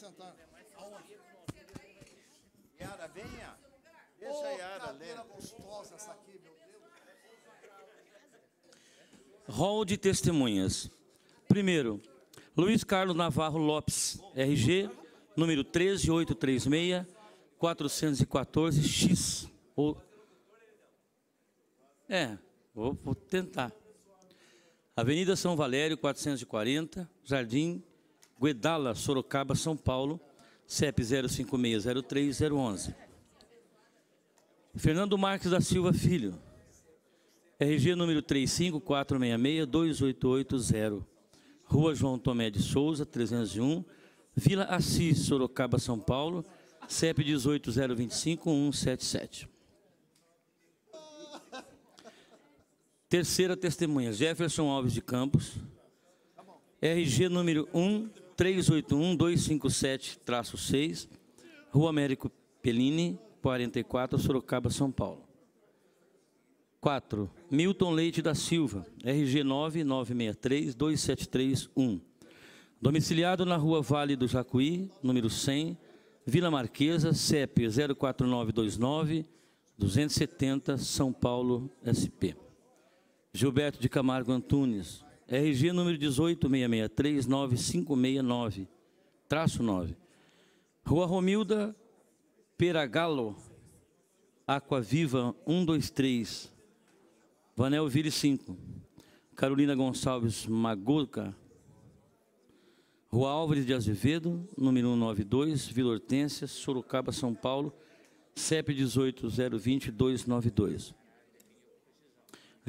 sentar. Yara, venha. Deixa a Yara ler. gostosa essa aqui, meu Deus. Rol de testemunhas. Primeiro, Luiz Carlos Navarro Lopes, RG, número 13836 414X. Ou- É, vou, vou tentar. Avenida São Valério, 440, Jardim Guedala, Sorocaba, São Paulo, CEP 05603-011. Fernando Marques da Silva Filho, RG número 3546628880. Rua João Tomé de Souza, 301, Vila Assis, Sorocaba, São Paulo, CEP 18025-177. Terceira testemunha, Jefferson Alves de Campos, RG número 1381257-6, Rua Américo Pellini, 44, Sorocaba, São Paulo. 4. Milton Leite da Silva, RG 9963-2731. Domiciliado na rua Vale do Jacuí, número 100, Vila Marquesa, CEP 04929-270, São Paulo, SP. Gilberto de Camargo Antunes, RG número 18663-9569, traço 9. Rua Romilda Peragalo, Aquaviva 123, Vanel Vire 5, Carolina Gonçalves Magoca, Rua Álvares de Azevedo, número 192, Vila Hortência, Sorocaba, São Paulo, CEP 18020-292.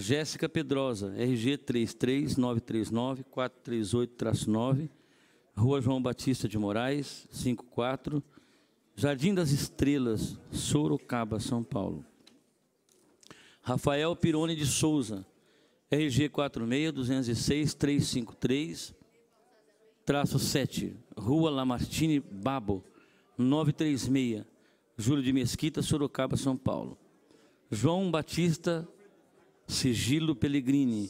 Jéssica Pedrosa, RG 33939-438-9, Rua João Batista de Moraes, 54, Jardim das Estrelas, Sorocaba, São Paulo. Rafael Pirone de Souza, RG 46-206-353, traço 7, Rua Lamartine Babo, 936, Júlio de Mesquita, Sorocaba, São Paulo. João Batista Sigilo Pellegrini,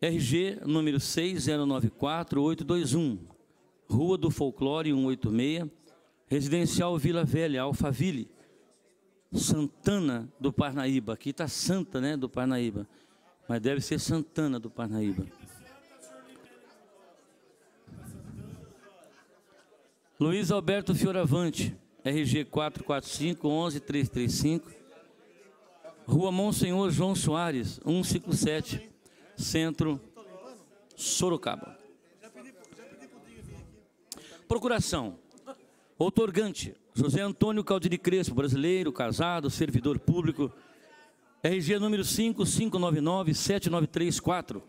RG número 6094-821, Rua do Folclore 186, Residencial Vila Velha, Alphaville, Santana do Parnaíba. Aqui está Santa, né, do Parnaíba. Mas deve ser Santana do Parnaíba. Luiz Alberto Fioravante, RG 445-11335, Rua Monsenhor João Soares, 157, Centro, Sorocaba. Procuração. Outorgante, José Antônio Caldiri Crespo, brasileiro, casado, servidor público, RG número 5599-7934,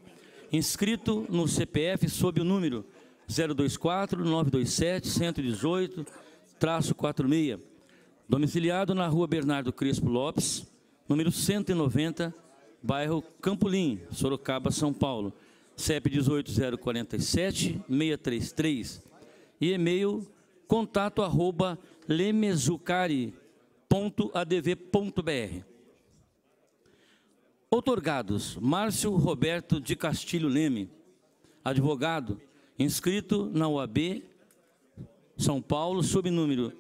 inscrito no CPF sob o número 024-927-118-46, domiciliado na rua Bernardo Crespo Lopes, número 190, bairro Campolim, Sorocaba, São Paulo, CEP 18047-633 e e-mail contato arroba lemezucari.adv.br. Outorgados, Márcio Roberto de Castilho Leme, advogado, inscrito na UAB São Paulo, sob número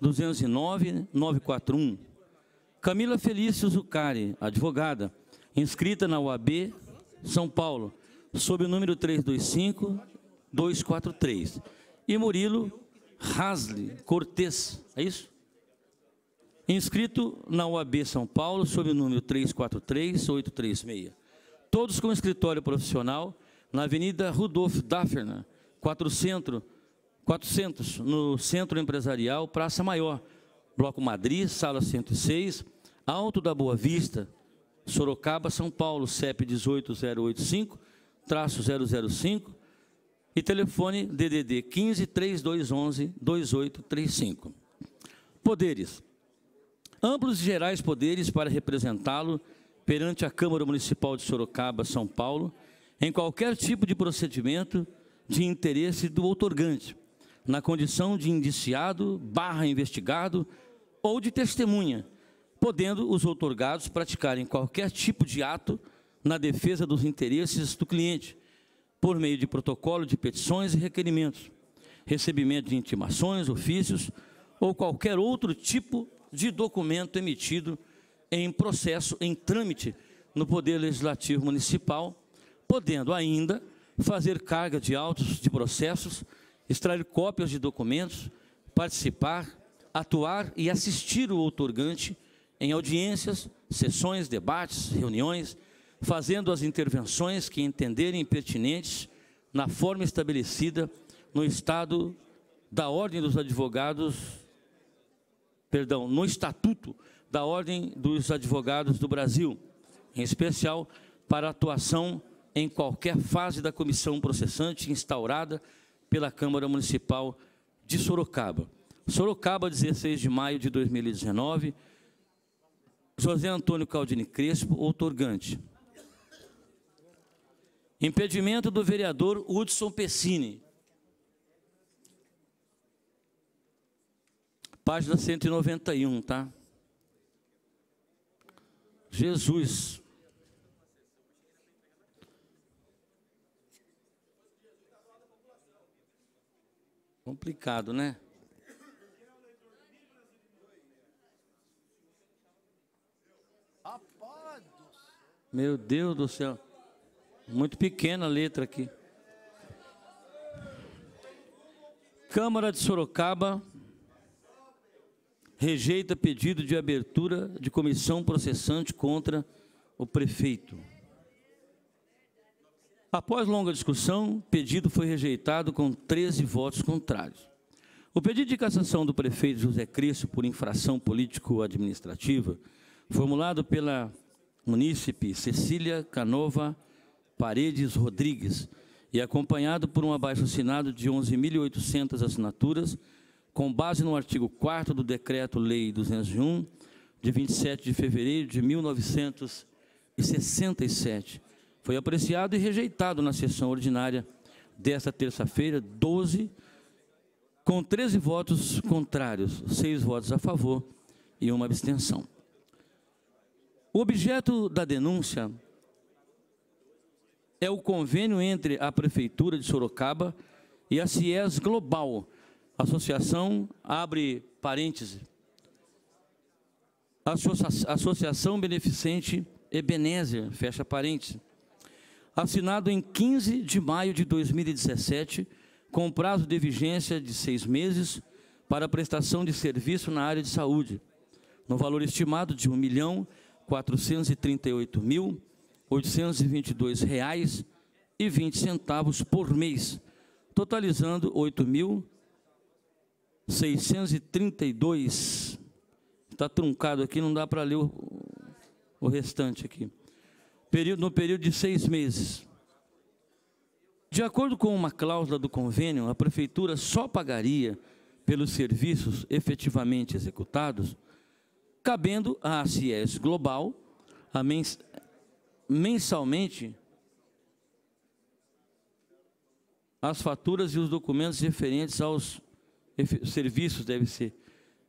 209-941. Camila Felício Zucari, advogada, inscrita na UAB São Paulo, sob o número 325-243. E Murilo Hasli Cortez, é isso? Inscrito na UAB São Paulo, sob o número 343-836. Todos com escritório profissional na Avenida Rudolf Dafferner, 400, 400, no Centro Empresarial Praça Maior, Bloco Madrid, Sala 106, Alto da Boa Vista, Sorocaba, São Paulo, CEP 18085-005 e telefone DDD 15 3211 2835. Poderes. Amplos e gerais poderes para representá-lo perante a Câmara Municipal de Sorocaba, São Paulo, em qualquer tipo de procedimento de interesse do outorgante, na condição de indiciado, barra investigado ou de testemunha, podendo os outorgados praticarem qualquer tipo de ato na defesa dos interesses do cliente, por meio de protocolo de petições e requerimentos, recebimento de intimações, ofícios ou qualquer outro tipo de documento emitido em processo, em trâmite no Poder Legislativo Municipal, podendo ainda fazer carga de autos de processos, extrair cópias de documentos, participar, atuar e assistir o outorgante em audiências, sessões, debates, reuniões, fazendo as intervenções que entenderem pertinentes na forma estabelecida no Estado da Ordem dos Advogados, perdão, no Estatuto da Ordem dos Advogados do Brasil, em especial para atuação em qualquer fase da comissão processante instaurada pela Câmara Municipal de Sorocaba. Sorocaba, 16 de maio de 2019, José Antônio Caldini Crespo, outorgante. Impedimento do vereador Hudson Pessini. Página 191, tá? Jesus. Complicado, né? Rapaz do céu. Meu Deus do céu. Muito pequena a letra aqui. Câmara de Sorocaba rejeita pedido de abertura de comissão processante contra o prefeito. Após longa discussão, pedido foi rejeitado com 13 votos contrários. O pedido de cassação do prefeito José Cristo por infração político-administrativa, formulado pela munícipe Cecília Canova Paredes Rodrigues e acompanhado por um abaixo-assinado de 11.800 assinaturas, com base no artigo 4 do Decreto-Lei 201, de 27 de fevereiro de 1967. Foi apreciado e rejeitado na sessão ordinária desta terça-feira, 12, com 13 votos contrários, 6 votos a favor e uma abstenção. O objeto da denúncia é o convênio entre a Prefeitura de Sorocaba e a CIES Global, Associação, abre parêntese, Associação Beneficente Ebenezer, fecha parêntese, assinado em 15 de maio de 2017, com prazo de vigência de seis meses para prestação de serviço na área de saúde, no valor estimado de R$ 1.438.822,20 por mês, totalizando R$ 8.632. Está truncado aqui, não dá para ler o, o restante aqui. Período, no período de seis meses. De acordo com uma cláusula do convênio, a Prefeitura só pagaria pelos serviços efetivamente executados, cabendo à CIES Global a mens mensalmente as faturas e os documentos referentes aos serviços devem ser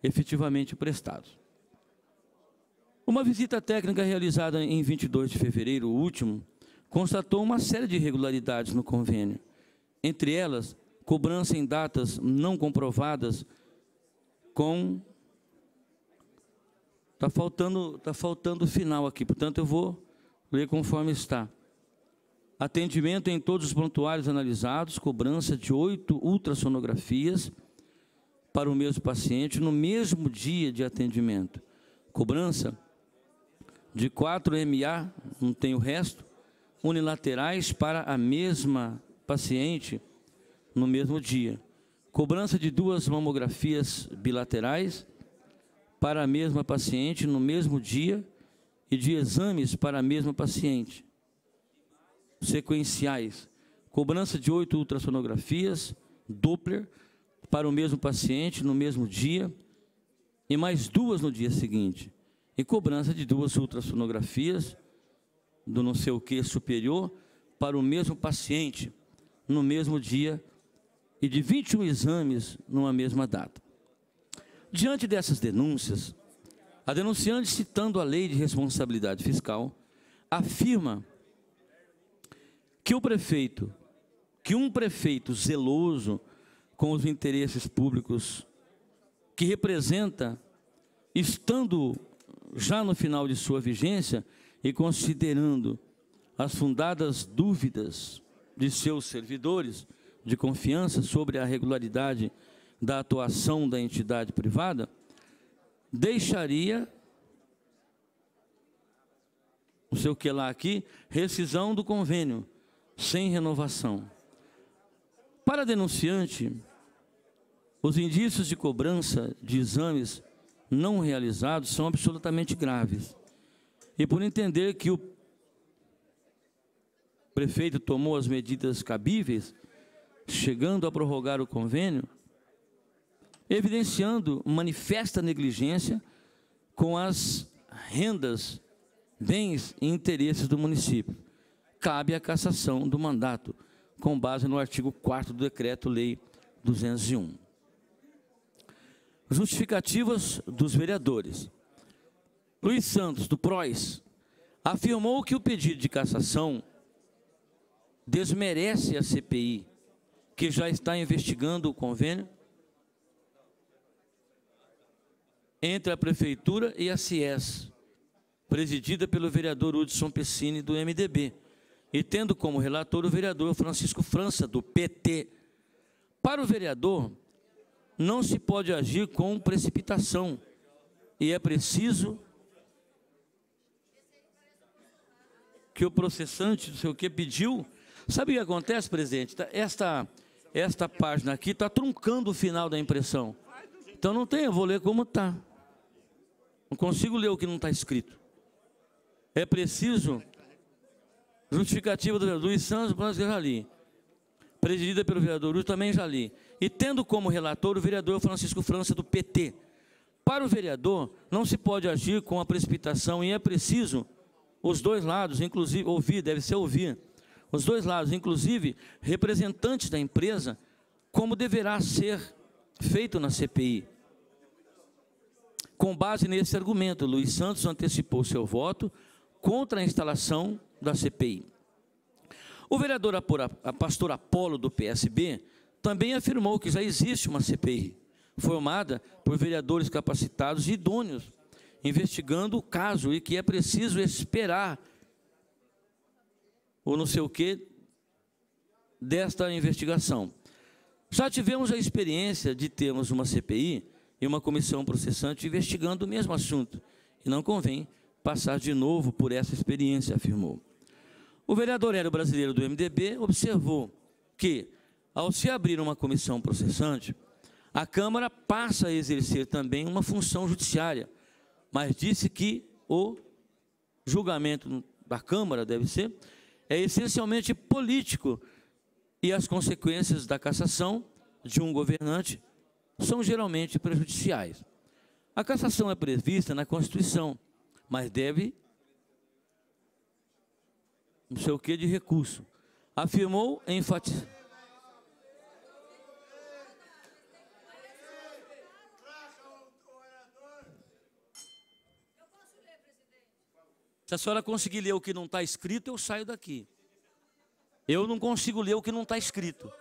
efetivamente prestados. Uma visita técnica realizada em 22 de fevereiro último constatou uma série de irregularidades no convênio, entre elas cobrança em datas não comprovadas com Está faltando, tá faltando o final aqui, portanto eu vou ler conforme está. Atendimento em todos os prontuários analisados, cobrança de oito ultrassonografias para o mesmo paciente no mesmo dia de atendimento. Cobrança de 4 MA, não tem o resto, unilaterais para a mesma paciente no mesmo dia. Cobrança de duas mamografias bilaterais para a mesma paciente no mesmo dia e de exames para a mesma paciente. Sequenciais. Cobrança de oito ultrassonografias, Doppler, para o mesmo paciente no mesmo dia e mais duas no dia seguinte. E cobrança de duas ultrassonografias do não sei o que superior para o mesmo paciente no mesmo dia e de 21 exames numa mesma data. Diante dessas denúncias, a denunciante, citando a lei de responsabilidade fiscal, afirma que o prefeito, que um prefeito zeloso com os interesses públicos que representa, estando já no final de sua vigência e considerando as fundadas dúvidas de seus servidores de confiança sobre a regularidade da atuação da entidade privada, deixaria o que lá aqui, rescisão do convênio, sem renovação. Para denunciante, os indícios de cobrança de exames não realizados são absolutamente graves. E por entender que o prefeito tomou as medidas cabíveis, chegando a prorrogar o convênio, evidenciando manifesta negligência com as rendas, bens e interesses do município. Cabe a cassação do mandato, com base no artigo 4 do Decreto-Lei 201. Justificativas dos vereadores. Luiz Santos, do PROS, afirmou que o pedido de cassação desmerece a CPI, que já está investigando o convênio entre a Prefeitura e a CIES, presidida pelo vereador Hudson Pessini, do MDB, e tendo como relator o vereador Francisco França, do PT. Para o vereador, não se pode agir com precipitação, e é preciso que o processante, não sei o que, pediu. Sabe o que acontece, presidente? Tá, esta, esta página aqui está truncando o final da impressão. Então não tem, eu vou ler como está. Não consigo ler o que não está escrito. É preciso justificativa do vereador Luiz Santos, eu já li. Presidida pelo vereador Lúcio, também já li. E tendo como relator o vereador Francisco França, do PT. Para o vereador, não se pode agir com a precipitação e é preciso os dois lados, inclusive, ouvir, deve ser ouvir, os dois lados, inclusive representantes da empresa, como deverá ser feito na CPI. Com base nesse argumento, Luiz Santos antecipou seu voto contra a instalação da CPI. O vereador pastor Apolo, do PSB, também afirmou que já existe uma CPI, formada por vereadores capacitados e idôneos, investigando o caso e que é preciso esperar ou não sei o que desta investigação. Já tivemos a experiência de termos uma CPI e uma comissão processante investigando o mesmo assunto, e não convém passar de novo por essa experiência, afirmou. O vereador aéreo brasileiro do MDB observou que, ao se abrir uma comissão processante, a Câmara passa a exercer também uma função judiciária, mas disse que o julgamento da Câmara, deve ser, é essencialmente político e as consequências da cassação de um governante são geralmente prejudiciais. A cassação é prevista na Constituição, mas deve não sei o que de recurso. Afirmou enfatizou. Se a senhora conseguir ler o que não está escrito, eu saio daqui. Eu não consigo ler o que não está escrito.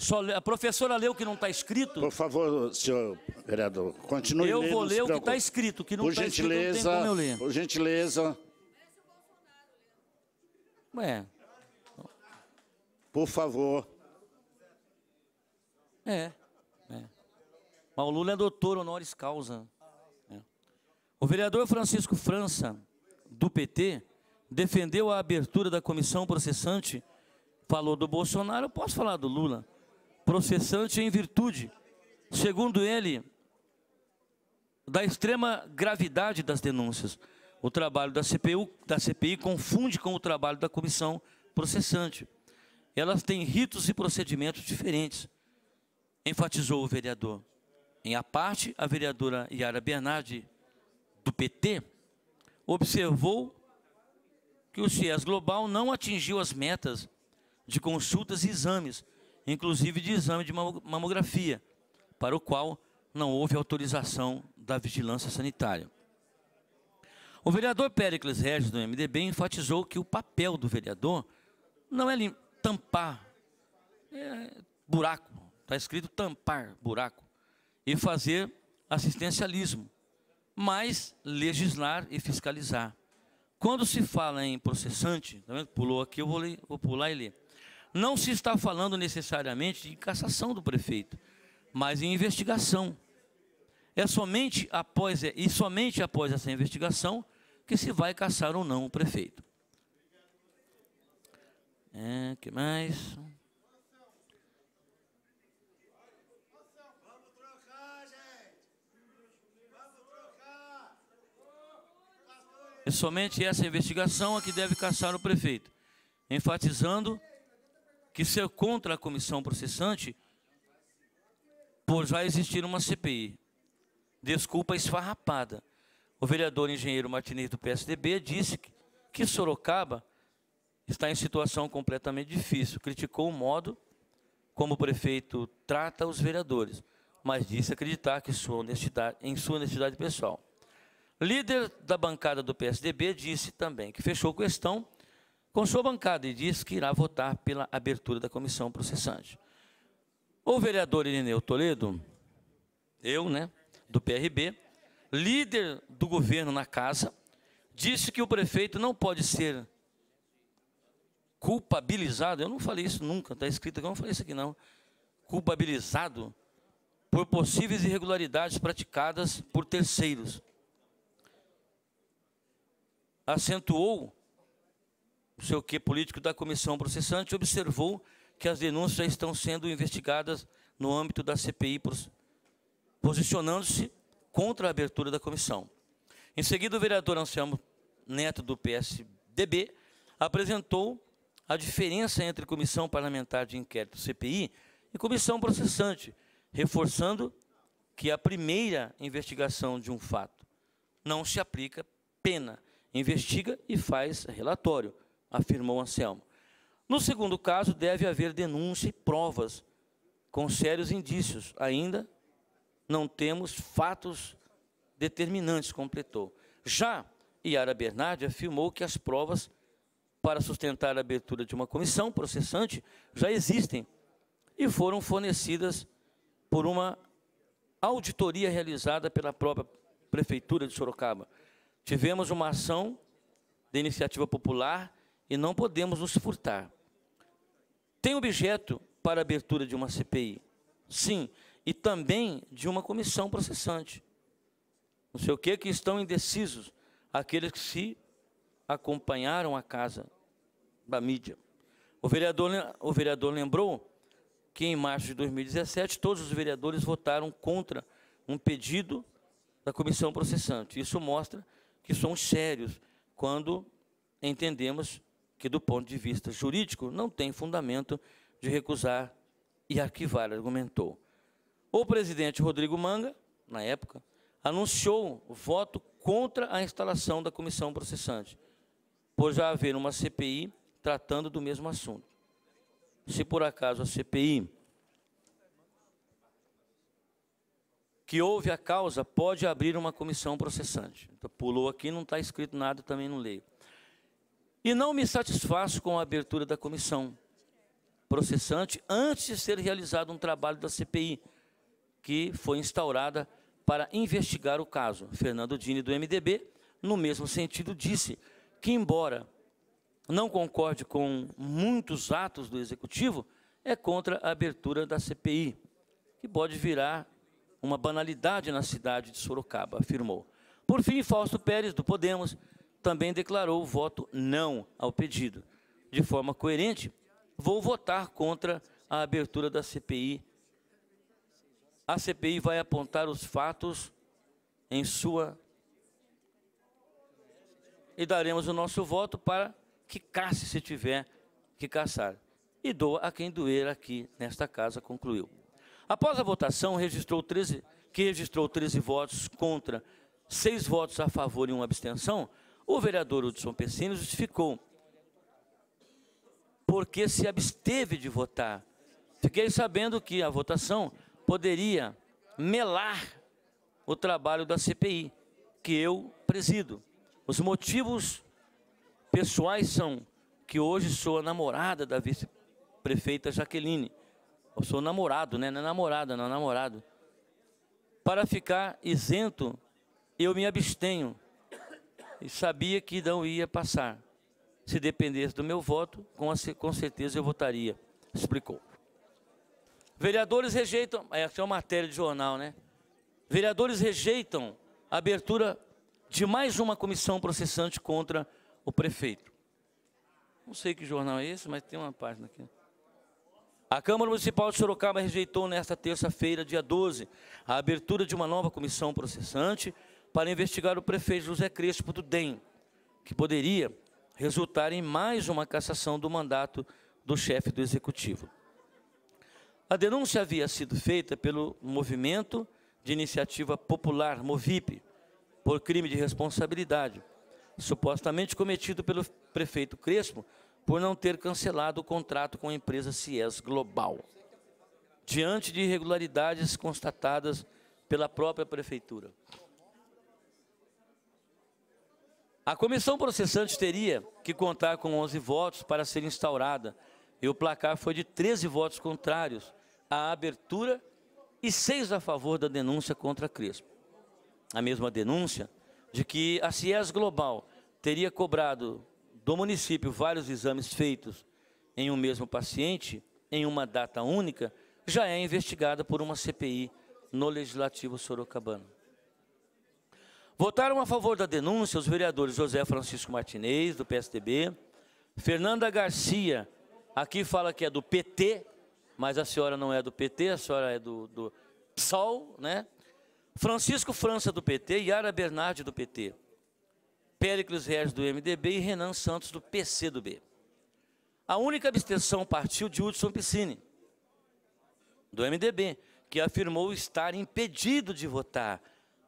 Só a professora lê o que não está escrito. Por favor, senhor vereador, continue Eu lendo, vou ler o que está escrito, que não está escrito não tem gentileza, como eu ler. por gentileza, É, por favor. é, é. Mas o Lula é doutor honoris causa. É. O vereador Francisco França, do PT, defendeu a abertura da comissão processante, falou do Bolsonaro, eu posso falar do Lula, processante em virtude, segundo ele, da extrema gravidade das denúncias. O trabalho da CPI, da CPI confunde com o trabalho da comissão processante. Elas têm ritos e procedimentos diferentes, enfatizou o vereador. Em a parte, a vereadora Yara Bernardi, do PT, observou que o CIES Global não atingiu as metas de consultas e exames, inclusive de exame de mamografia, para o qual não houve autorização da vigilância sanitária. O vereador Péricles Regis, do MDB, enfatizou que o papel do vereador não é tampar é, buraco, está escrito tampar buraco e fazer assistencialismo, mas legislar e fiscalizar. Quando se fala em processante, tá pulou aqui, eu vou, ler, vou pular e ler. Não se está falando necessariamente de cassação do prefeito, mas em investigação. É somente após e somente após essa investigação que se vai caçar ou não o prefeito. É, que mais? É somente essa investigação a que deve caçar o prefeito, enfatizando que ser contra a comissão processante por já existir uma CPI. Desculpa esfarrapada. O vereador engenheiro Martinez do PSDB disse que, que Sorocaba está em situação completamente difícil. Criticou o modo como o prefeito trata os vereadores, mas disse acreditar que sua honestidade, em sua honestidade pessoal. Líder da bancada do PSDB disse também que fechou questão com sua bancada e disse que irá votar pela abertura da comissão processante. O vereador Irineu Toledo, eu, né, do PRB, líder do governo na casa, disse que o prefeito não pode ser culpabilizado. Eu não falei isso nunca, está escrito aqui, eu não falei isso aqui não. Culpabilizado por possíveis irregularidades praticadas por terceiros acentuou o seu que político da comissão processante observou que as denúncias já estão sendo investigadas no âmbito da CPI, posicionando-se contra a abertura da comissão. Em seguida, o vereador Anselmo Neto, do PSDB, apresentou a diferença entre comissão parlamentar de inquérito, CPI, e comissão processante, reforçando que a primeira investigação de um fato não se aplica pena, investiga e faz relatório, afirmou Anselmo. No segundo caso, deve haver denúncia e provas com sérios indícios. Ainda não temos fatos determinantes, completou. Já Iara Bernardi afirmou que as provas para sustentar a abertura de uma comissão processante já existem e foram fornecidas por uma auditoria realizada pela própria Prefeitura de Sorocaba. Tivemos uma ação de iniciativa popular e não podemos nos furtar. Tem objeto para abertura de uma CPI? Sim, e também de uma comissão processante. Não sei o que, que estão indecisos aqueles que se acompanharam a casa da mídia. O vereador, o vereador lembrou que em março de 2017 todos os vereadores votaram contra um pedido da comissão processante. Isso mostra que somos sérios quando entendemos que, do ponto de vista jurídico, não tem fundamento de recusar e arquivar, argumentou. O presidente Rodrigo Manga, na época, anunciou voto contra a instalação da comissão processante, por já haver uma CPI tratando do mesmo assunto. Se por acaso a CPI que houve a causa, pode abrir uma comissão processante. Então, pulou aqui, não está escrito nada, também não leio. E não me satisfaço com a abertura da comissão processante antes de ser realizado um trabalho da CPI, que foi instaurada para investigar o caso. Fernando Dini, do MDB, no mesmo sentido, disse que, embora não concorde com muitos atos do Executivo, é contra a abertura da CPI, que pode virar uma banalidade na cidade de Sorocaba, afirmou. Por fim, Fausto Pérez, do Podemos, também declarou o voto não ao pedido. De forma coerente, vou votar contra a abertura da CPI. A CPI vai apontar os fatos em sua. E daremos o nosso voto para que casse se tiver que caçar. E doa a quem doer aqui nesta casa, concluiu. Após a votação, registrou 13, que registrou 13 votos contra, seis votos a favor e uma abstenção, o vereador Hudson Pessini justificou porque se absteve de votar. Fiquei sabendo que a votação poderia melar o trabalho da CPI, que eu presido. Os motivos pessoais são que hoje sou a namorada da vice-prefeita Jaqueline Eu sou namorado, né? Não é namorada, não é namorado. Para ficar isento, eu me abstenho. E sabia que não ia passar. Se dependesse do meu voto, com, a, com certeza eu votaria. Explicou. Vereadores rejeitam. Essa é uma matéria de jornal, né? Vereadores rejeitam a abertura de mais uma comissão processante contra o prefeito. Não sei que jornal é esse, mas tem uma página aqui. A Câmara Municipal de Sorocaba rejeitou nesta terça-feira, dia 12, a abertura de uma nova comissão processante para investigar o prefeito José Crespo do DEM, que poderia resultar em mais uma cassação do mandato do chefe do executivo. A denúncia havia sido feita pelo Movimento de Iniciativa Popular, MOVIP, por crime de responsabilidade, supostamente cometido pelo prefeito Crespo por não ter cancelado o contrato com a empresa CIES Global, diante de irregularidades constatadas pela própria prefeitura. A comissão processante teria que contar com 11 votos para ser instaurada, e o placar foi de 13 votos contrários à abertura e seis a favor da denúncia contra Crespo. A mesma denúncia de que a CIES Global teria cobrado do município vários exames feitos em um mesmo paciente, em uma data única, já é investigada por uma CPI no Legislativo Sorocabano. Votaram a favor da denúncia os vereadores José Francisco Martinez, do PSDB, Fernanda Garcia, aqui fala que é do PT, mas a senhora não é do PT, a senhora é do, do PSOL, né? Francisco França, do PT, Yara Bernardi, do PT. Péricles Regis do MDB e Renan Santos do PCdoB. A única abstenção partiu de Hudson Piscine, do MDB, que afirmou estar impedido de votar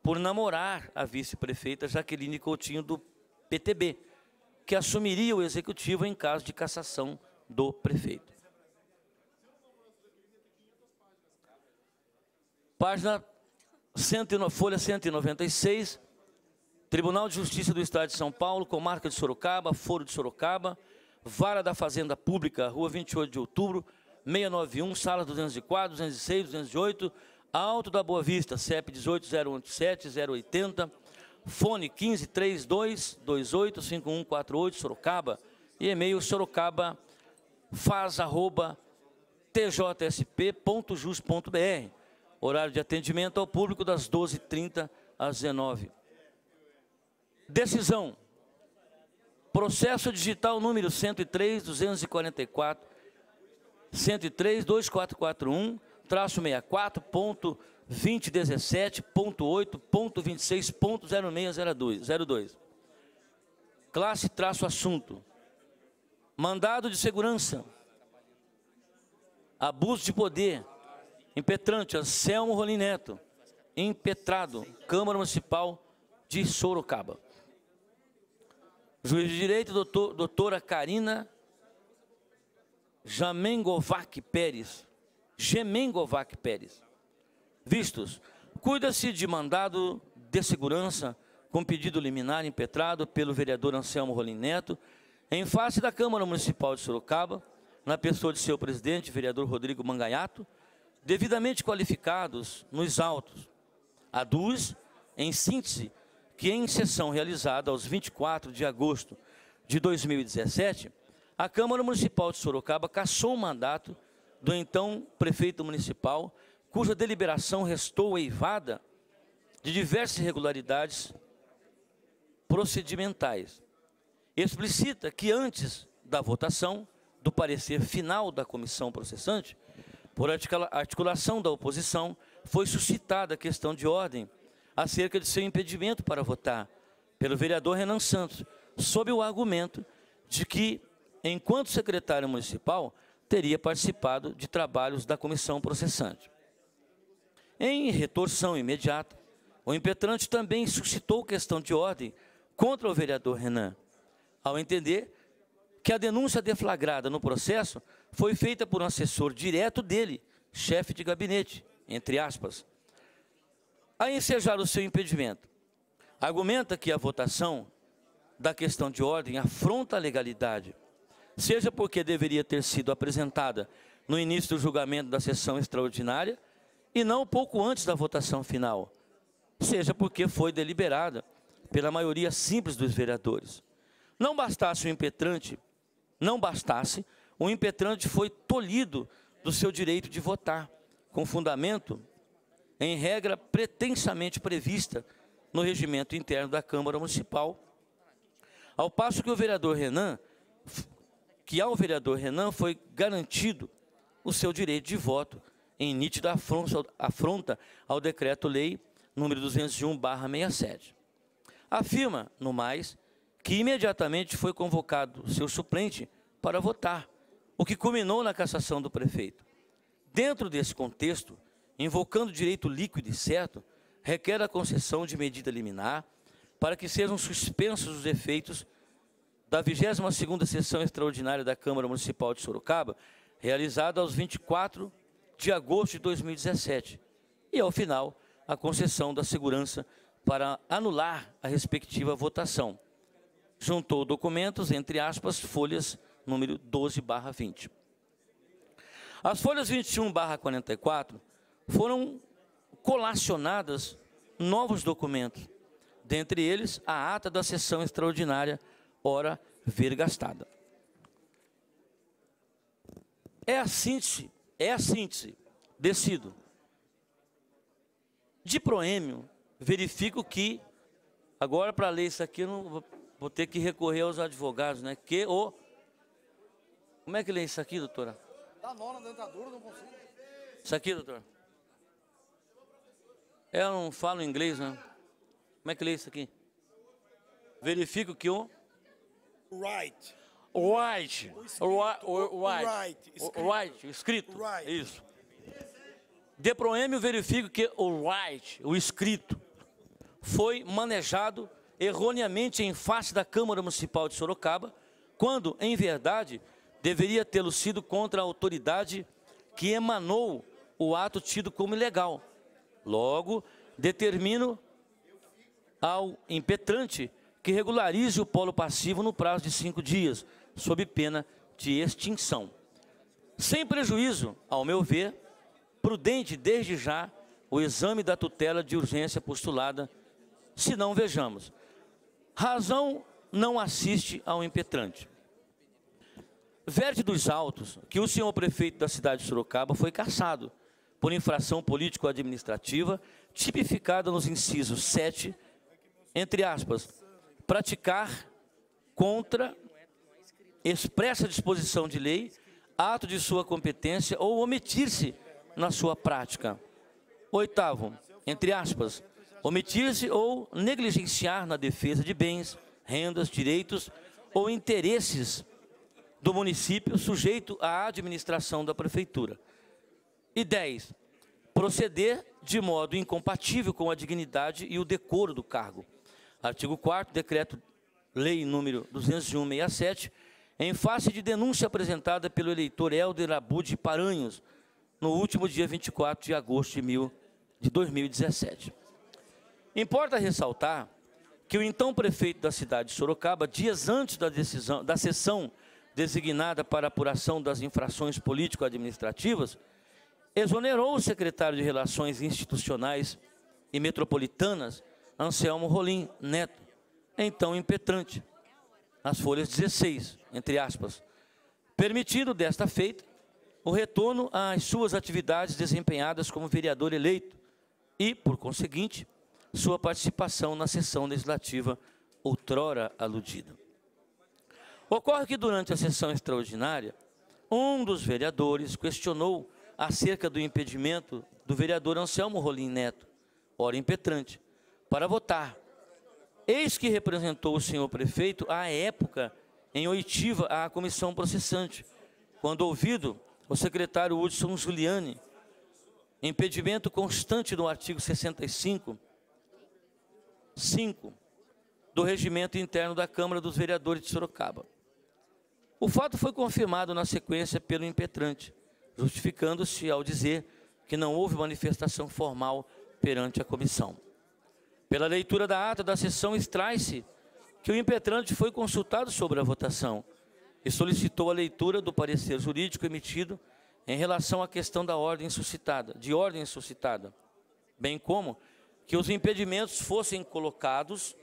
por namorar a vice-prefeita Jaqueline Coutinho do PTB, que assumiria o executivo em caso de cassação do prefeito. Página 100, folha 196, Tribunal de Justiça do Estado de São Paulo, Comarca de Sorocaba, Foro de Sorocaba, Vara da Fazenda Pública, Rua 28 de Outubro, 691, Sala 204, 206, 208, Alto da Boa Vista, CEP 18017 080, Fone 1532 285148, Sorocaba, e e-mail sorocaba faz arroba tjsp.jus.br. Horário de atendimento ao público das 12h30 às 19 Decisão. Processo digital número 103 244 103 2441 traço 64 ponto 2017.8.26.0602. Classe traço assunto. Mandado de segurança. Abuso de poder. Impetrante Anselmo Rolim Neto. Impetrado. Câmara Municipal de Sorocaba. Juiz de Direito, doutor, doutora Karina Jamengovac Pérez. Gemengovac Pérez. Vistos, cuida-se de mandado de segurança com pedido liminar impetrado pelo vereador Anselmo Rolim Neto, em face da Câmara Municipal de Sorocaba, na pessoa de seu presidente, vereador Rodrigo Mangaiato, devidamente qualificados nos autos. Aduz, em síntese, que em sessão realizada aos 24 de agosto de 2017, a Câmara Municipal de Sorocaba cassou o mandato do então prefeito municipal, cuja deliberação restou eivada de diversas irregularidades procedimentais. Explicita que antes da votação do parecer final da comissão processante, por articulação da oposição, foi suscitada a questão de ordem acerca de seu impedimento para votar pelo vereador Renan Santos, sob o argumento de que, enquanto secretário municipal, teria participado de trabalhos da comissão processante. Em retorção imediata, o impetrante também suscitou questão de ordem contra o vereador Renan, ao entender que a denúncia deflagrada no processo foi feita por um assessor direto dele, chefe de gabinete, entre aspas, a ensejar o seu impedimento. Argumenta que a votação da questão de ordem afronta a legalidade, seja porque deveria ter sido apresentada no início do julgamento da sessão extraordinária e não pouco antes da votação final, seja porque foi deliberada pela maioria simples dos vereadores. Não bastasse o impetrante, não bastasse, o impetrante foi tolhido do seu direito de votar, com fundamento em regra pretensamente prevista no regimento interno da Câmara Municipal, ao passo que o vereador Renan, que ao vereador Renan foi garantido o seu direito de voto em nítida afronta ao decreto-lei número 201/67. Afirma, no mais, que imediatamente foi convocado seu suplente para votar, o que culminou na cassação do prefeito. Dentro desse contexto, invocando direito líquido e certo, requer a concessão de medida liminar para que sejam suspensos os efeitos da 22ª sessão extraordinária da Câmara Municipal de Sorocaba, realizada aos 24 de agosto de 2017, e ao final, a concessão da segurança para anular a respectiva votação. Juntou documentos, entre aspas, folhas número 12/20. As folhas 21/44 foram colacionadas novos documentos, dentre eles a ata da sessão extraordinária, ora vergastada. É a síntese, é a síntese, decido. De proêmio, verifico que, agora para ler isso aqui, eu não vou ter que recorrer aos advogados, né? Que o. Como é que lê isso aqui, doutora? Dá nó na dentadura, não consigo. Isso aqui, doutor? Eu não falo inglês, né? Como é que lê isso aqui? Verifico que o. Right. O Right. right, escrito. Right. Isso. De proêmio, verifico que o right, o escrito, foi manejado erroneamente em face da Câmara Municipal de Sorocaba, quando, em verdade, deveria tê-lo sido contra a autoridade que emanou o ato tido como ilegal. Logo, determino ao impetrante que regularize o polo passivo no prazo de cinco dias, sob pena de extinção. Sem prejuízo, ao meu ver, prudente desde já o exame da tutela de urgência postulada, se não vejamos. Razão não assiste ao impetrante. Verde dos autos que o senhor prefeito da cidade de Sorocaba foi cassado por infração político-administrativa tipificada nos incisos 7, entre aspas, praticar contra expressa disposição de lei, ato de sua competência ou omitir-se na sua prática. Oitavo, entre aspas, omitir-se ou negligenciar na defesa de bens, rendas, direitos ou interesses do município sujeito à administração da prefeitura. E 10. Proceder de modo incompatível com a dignidade e o decoro do cargo. Artigo 4 decreto lei número 20167, em face de denúncia apresentada pelo eleitor Helder Abud Paranhos, no último dia 24 de agosto de, de 2017. Importa ressaltar que o então prefeito da cidade de Sorocaba, dias antes da decisão da sessão designada para apuração das infrações político-administrativas, exonerou o secretário de Relações Institucionais e Metropolitanas, Anselmo Rolim Neto, então impetrante, nas folhas 16, entre aspas, permitindo desta feita o retorno às suas atividades desempenhadas como vereador eleito e, por conseguinte, sua participação na sessão legislativa outrora aludida. Ocorre que durante a sessão extraordinária, um dos vereadores questionou acerca do impedimento do vereador Anselmo Rolim Neto, ora impetrante, para votar. Eis que representou o senhor prefeito à época em oitiva à comissão processante, quando ouvido o secretário Hudson Giuliani, impedimento constante no artigo 65, 5 do regimento interno da Câmara dos Vereadores de Sorocaba. O fato foi confirmado na sequência pelo impetrante, justificando-se ao dizer que não houve manifestação formal perante a comissão. Pela leitura da ata da sessão, extrai-se que o impetrante foi consultado sobre a votação e solicitou a leitura do parecer jurídico emitido em relação à questão da ordem suscitada, de ordem suscitada, bem como que os impedimentos fossem colocados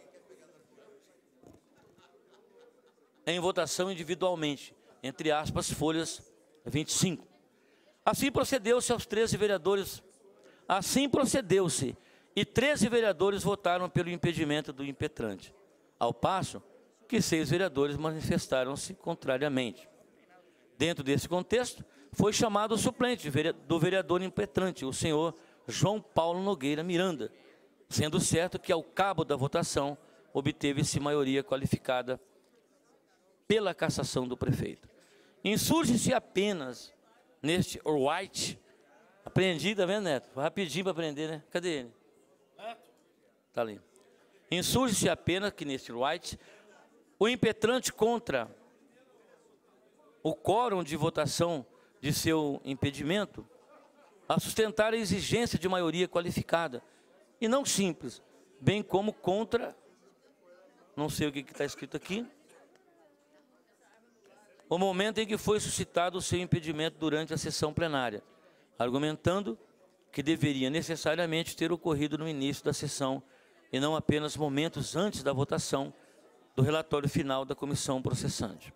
em votação individualmente, entre aspas, folhas 25. Assim procedeu-se aos 13 vereadores. Assim procedeu-se, e 13 vereadores votaram pelo impedimento do impetrante, ao passo que seis vereadores manifestaram-se contrariamente. Dentro desse contexto, foi chamado o suplente do vereador impetrante, o senhor João Paulo Nogueira Miranda, sendo certo que, ao cabo da votação, obteve-se maioria qualificada pela cassação do prefeito. Insurge-se apenas neste White, aprendi, tá vendo, Neto? Rapidinho para aprender, né? Cadê ele? Está ali. Insurge-se apenas que neste White, o impetrante contra o quórum de votação de seu impedimento, a sustentar a exigência de maioria qualificada, e não simples, bem como contra, não sei o que está escrito aqui, o momento em que foi suscitado o seu impedimento durante a sessão plenária, argumentando que deveria necessariamente ter ocorrido no início da sessão e não apenas momentos antes da votação do relatório final da comissão processante.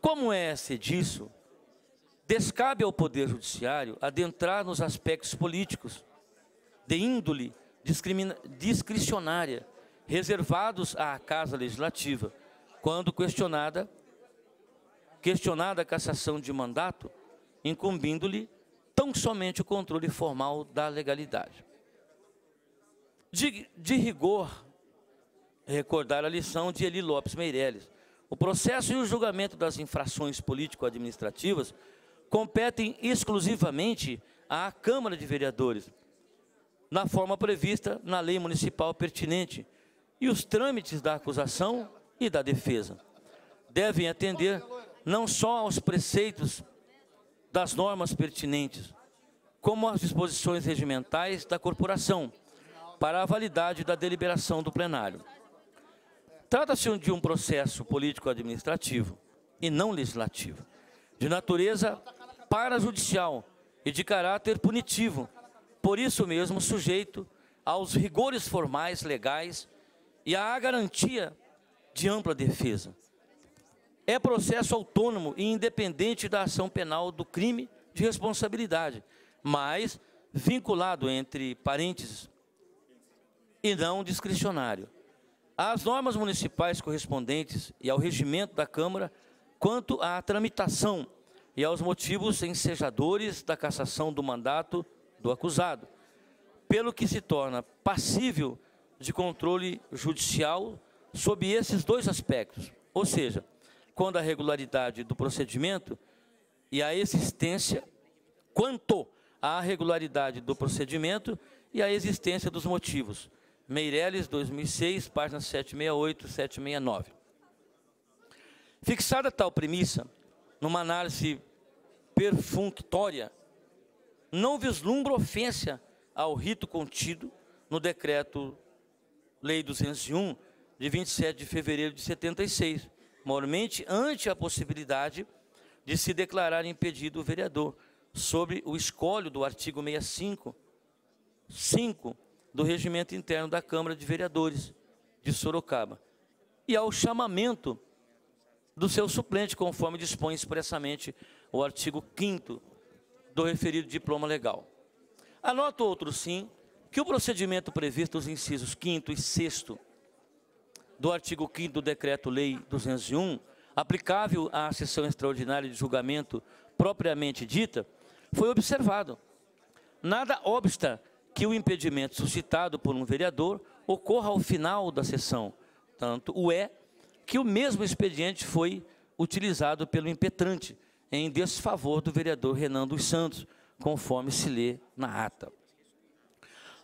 Como é se disso, descabe ao Poder Judiciário adentrar nos aspectos políticos de índole discricionária reservados à Casa Legislativa, quando questionada questionada a cassação de mandato, incumbindo-lhe tão somente o controle formal da legalidade. De, de rigor, recordar a lição de Eli Lopes Meireles. O processo e o julgamento das infrações político-administrativas competem exclusivamente à Câmara de Vereadores, na forma prevista na lei municipal pertinente, e os trâmites da acusação e da defesa devem atender não só aos preceitos das normas pertinentes, como às disposições regimentais da corporação, para a validade da deliberação do plenário. Trata-se de um processo político-administrativo e não legislativo, de natureza parajudicial e de caráter punitivo, por isso mesmo sujeito aos rigores formais legais e à garantia de ampla defesa é processo autônomo e independente da ação penal do crime de responsabilidade, mas vinculado entre parênteses e não discricionário. Às normas municipais correspondentes e ao regimento da Câmara quanto à tramitação e aos motivos ensejadores da cassação do mandato do acusado, pelo que se torna passível de controle judicial sob esses dois aspectos, ou seja, quando a regularidade do procedimento e a existência, quanto à regularidade do procedimento e a existência dos motivos. Meirelles, 2006, páginas 768 e 769. Fixada tal premissa, numa análise perfunctória, não vislumbra ofensa ao rito contido no decreto Lei 201, de 27 de fevereiro de 76, mormente ante a possibilidade de se declarar impedido o vereador, sobre o escolho do artigo 65, 5 do regimento interno da Câmara de Vereadores de Sorocaba, e ao chamamento do seu suplente, conforme dispõe expressamente o artigo 5 do referido diploma legal. Anoto outro sim, que o procedimento previsto nos incisos 5 e 6 do artigo 5 do Decreto-Lei 201, aplicável à sessão extraordinária de julgamento propriamente dita, foi observado. Nada obsta que o impedimento suscitado por um vereador ocorra ao final da sessão. Tanto o é que o mesmo expediente foi utilizado pelo impetrante em desfavor do vereador Renan dos Santos, conforme se lê na ata.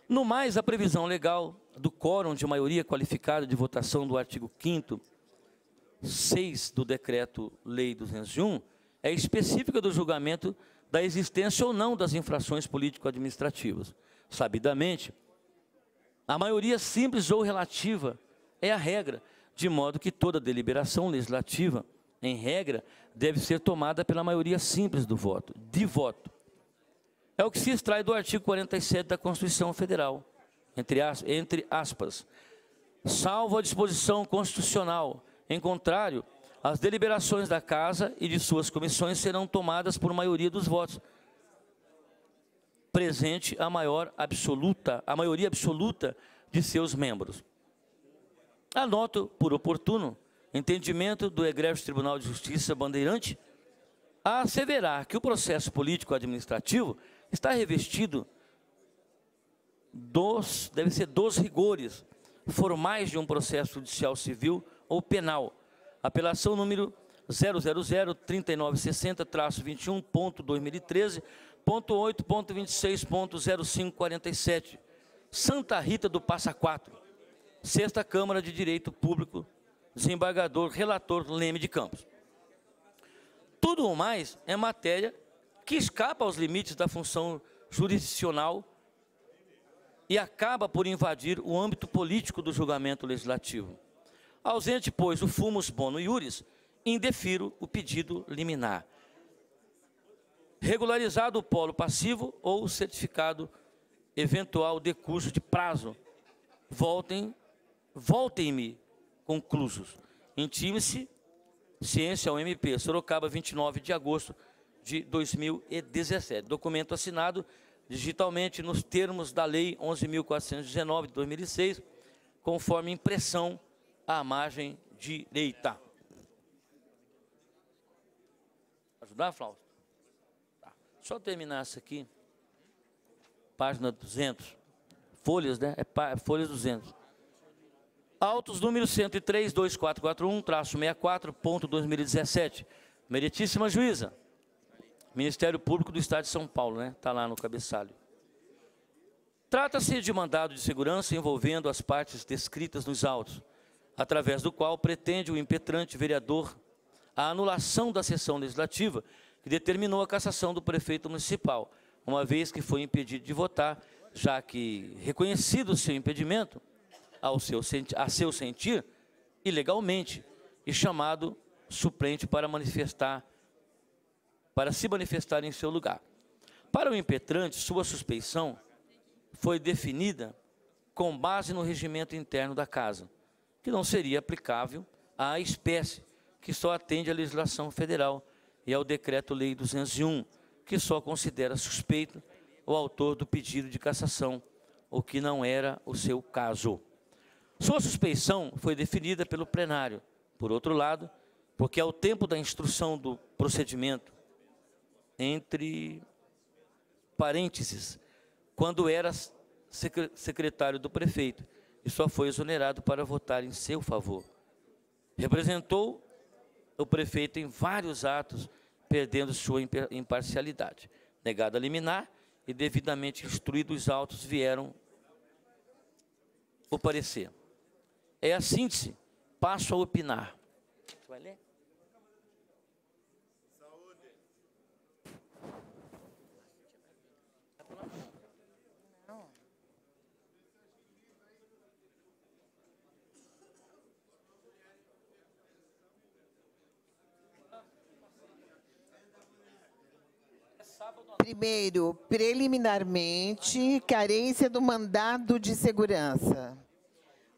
No mais, a previsão legal do quórum de maioria qualificada de votação do artigo 5 6 do Decreto-Lei 201 é específica do julgamento da existência ou não das infrações político-administrativas. Sabidamente, a maioria simples ou relativa é a regra, de modo que toda deliberação legislativa em regra, deve ser tomada pela maioria simples do voto, de voto. É o que se extrai do artigo 47 da Constituição Federal, entre, entre aspas. Salvo a disposição constitucional, em contrário, as deliberações da Casa e de suas comissões serão tomadas por maioria dos votos, presente a maior absoluta, a maioria absoluta de seus membros. Anoto por oportuno entendimento do Egrégio Tribunal de Justiça Bandeirante a asseverar que o processo político administrativo está revestido dos, deve ser dos rigores formais de um processo judicial civil ou penal. Apelação número 0003960-21.2013.8.26.0547. Santa Rita do Passa Quatro. Sexta Câmara de Direito Público, desembargador, relator Leme de Campos. Tudo o mais é matéria que escapa aos limites da função jurisdicional e acaba por invadir o âmbito político do julgamento legislativo. Ausente, pois, o fumus bono iuris, indefiro o pedido liminar. Regularizado o polo passivo ou certificado eventual decurso de prazo, voltem Voltem-me conclusos. Intime-se, Ciência UMP, Sorocaba, 29 de agosto de 2017. Documento assinado digitalmente nos termos da Lei 11.419 de 2006, conforme impressão à margem direita. Ajudar, Flausto? Só terminar isso aqui. Página 200. Folhas, né? É folhas 200. Autos número 103-2441-64.2017. Meritíssima juíza. Ministério Público do Estado de São Paulo, né? Está lá no cabeçalho. Trata-se de mandado de segurança envolvendo as partes descritas nos autos, através do qual pretende o impetrante vereador a anulação da sessão legislativa que determinou a cassação do prefeito municipal, uma vez que foi impedido de votar, já que, reconhecido o seu impedimento, ao seu, a seu sentir ilegalmente e chamado suplente para manifestar, para se manifestar em seu lugar. Para o impetrante, sua suspeição foi definida com base no regimento interno da casa, que não seria aplicável à espécie, que só atende à legislação federal e ao decreto-lei 201, que só considera suspeito o autor do pedido de cassação, o que não era o seu caso. Sua suspeição foi definida pelo plenário. Por outro lado, porque ao tempo da instrução do procedimento, entre parênteses, quando era secretário do prefeito, e só foi exonerado para votar em seu favor. Representou o prefeito em vários atos, perdendo sua imparcialidade. Negada a liminar e devidamente instruídos os autos vieram o parecer é a síntese. Passo a opinar. Você vai ler? Primeiro, preliminarmente, carência do mandado de segurança.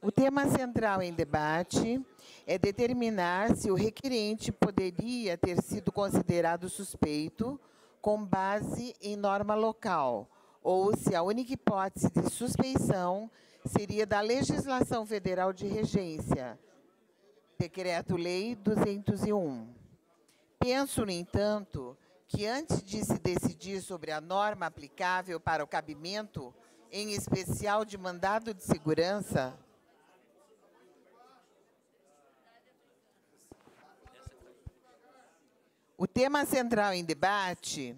O tema central em debate é determinar se o requerente poderia ter sido considerado suspeito com base em norma local, ou se a única hipótese de suspeição seria da legislação federal de regência, Decreto-Lei 201. Penso, no entanto, que antes de se decidir sobre a norma aplicável para o cabimento, em especial de mandado de segurança, O tema central em debate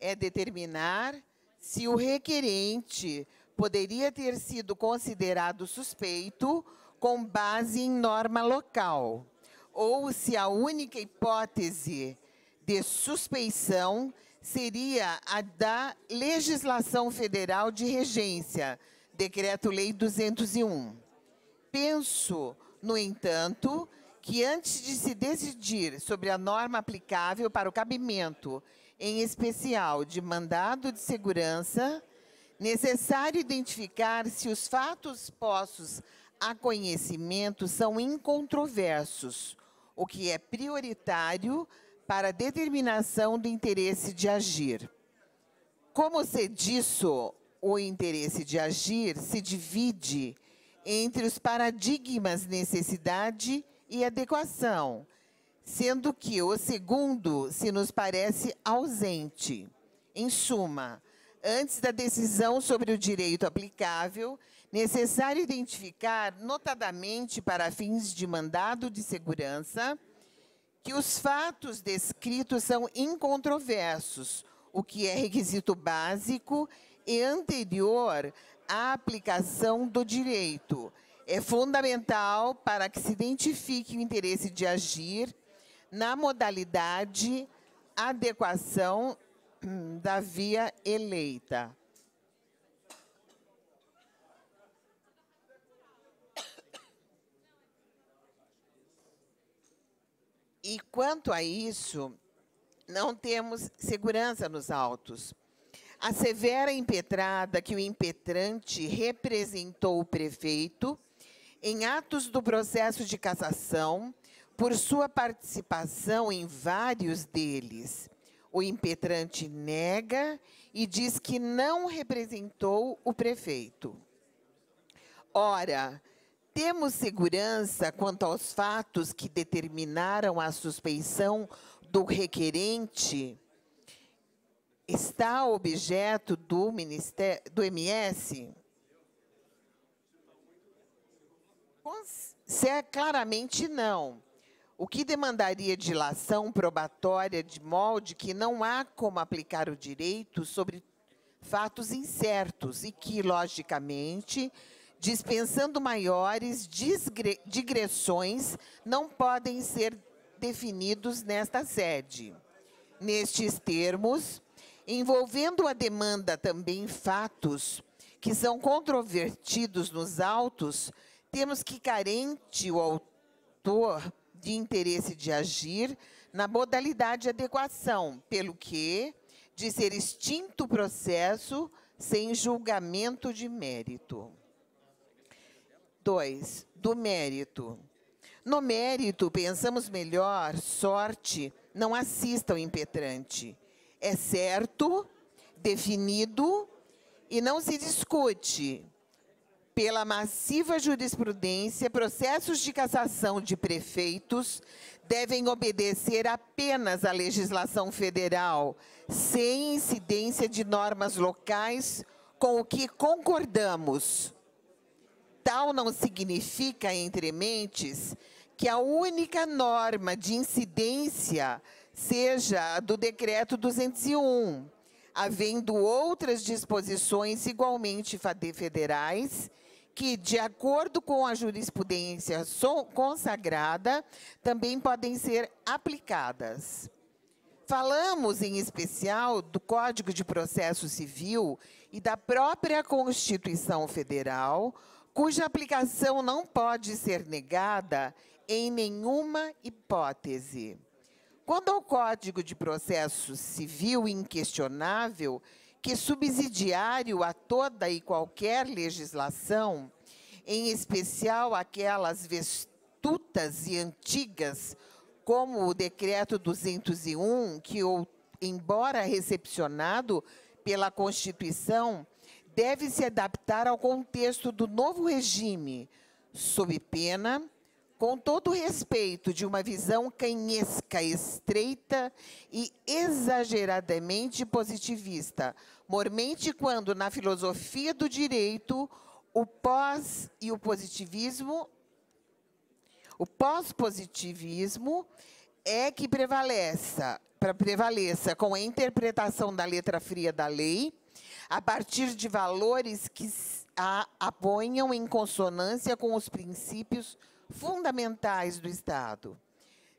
é determinar se o requerente poderia ter sido considerado suspeito com base em norma local, ou se a única hipótese de suspeição seria a da legislação federal de regência, Decreto-Lei 201. Penso, no entanto, que antes de se decidir sobre a norma aplicável para o cabimento, em especial de mandado de segurança, necessário identificar se os fatos postos a conhecimento são incontroversos, o que é prioritário para determinação do interesse de agir. Como se disso, o interesse de agir se divide entre os paradigmas necessidade e adequação, sendo que o segundo se nos parece ausente. Em suma, antes da decisão sobre o direito aplicável, necessário identificar, notadamente para fins de mandado de segurança, que os fatos descritos são incontroversos, o que é requisito básico e anterior à aplicação do direito. É fundamental para que se identifique o interesse de agir na modalidade adequação hum, da via eleita. E quanto a isso, não temos segurança nos autos. A severa impetrada que o impetrante representou o prefeito em atos do processo de cassação por sua participação em vários deles. O impetrante nega e diz que não representou o prefeito. Ora, temos segurança quanto aos fatos que determinaram a suspeição do requerente? Está objeto do, Ministério, do MS? Se é claramente não. O que demandaria dilação probatória de molde que não há como aplicar o direito sobre fatos incertos e que, logicamente, dispensando maiores digressões, não podem ser definidos nesta sede. Nestes termos, envolvendo a demanda também fatos que são controvertidos nos autos, temos que carente o autor de interesse de agir na modalidade de adequação, pelo que de ser extinto o processo sem julgamento de mérito. 2. Do mérito. No mérito, pensamos melhor, sorte não assista ao impetrante. É certo, definido e não se discute. Pela massiva jurisprudência, processos de cassação de prefeitos devem obedecer apenas à legislação federal, sem incidência de normas locais com o que concordamos tal não significa, entre mentes, que a única norma de incidência seja a do Decreto 201, havendo outras disposições igualmente federais que, de acordo com a jurisprudência consagrada, também podem ser aplicadas. Falamos, em especial, do Código de Processo Civil e da própria Constituição Federal, cuja aplicação não pode ser negada em nenhuma hipótese. Quando ao Código de Processo Civil inquestionável, que subsidiário a toda e qualquer legislação, em especial aquelas vestutas e antigas, como o Decreto 201, que, embora recepcionado pela Constituição, deve se adaptar ao contexto do novo regime, sob pena, com todo o respeito de uma visão canhesca, estreita e exageradamente positivista, mormente quando, na filosofia do direito, o pós e o positivismo, o pós-positivismo é que prevaleça, prevaleça com a interpretação da letra fria da lei, a partir de valores que a aponham em consonância com os princípios fundamentais do Estado.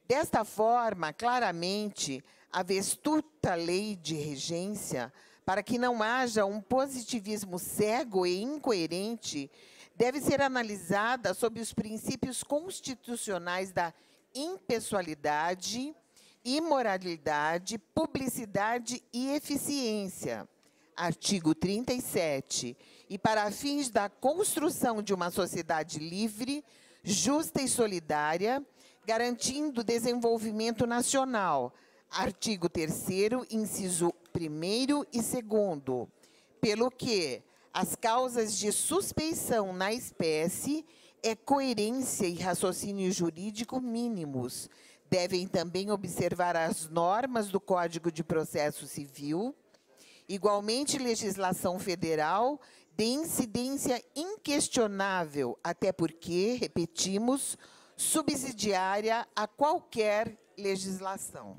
Desta forma, claramente, a vestusta lei de regência, para que não haja um positivismo cego e incoerente, deve ser analisada sob os princípios constitucionais da impessoalidade, imoralidade, publicidade e eficiência. Artigo 37. E para fins da construção de uma sociedade livre, justa e solidária, garantindo desenvolvimento nacional. Artigo 3 inciso 1 e 2 pelo que as causas de suspeição na espécie é coerência e raciocínio jurídico mínimos. Devem também observar as normas do Código de Processo Civil, igualmente legislação federal de incidência inquestionável, até porque, repetimos, subsidiária a qualquer legislação.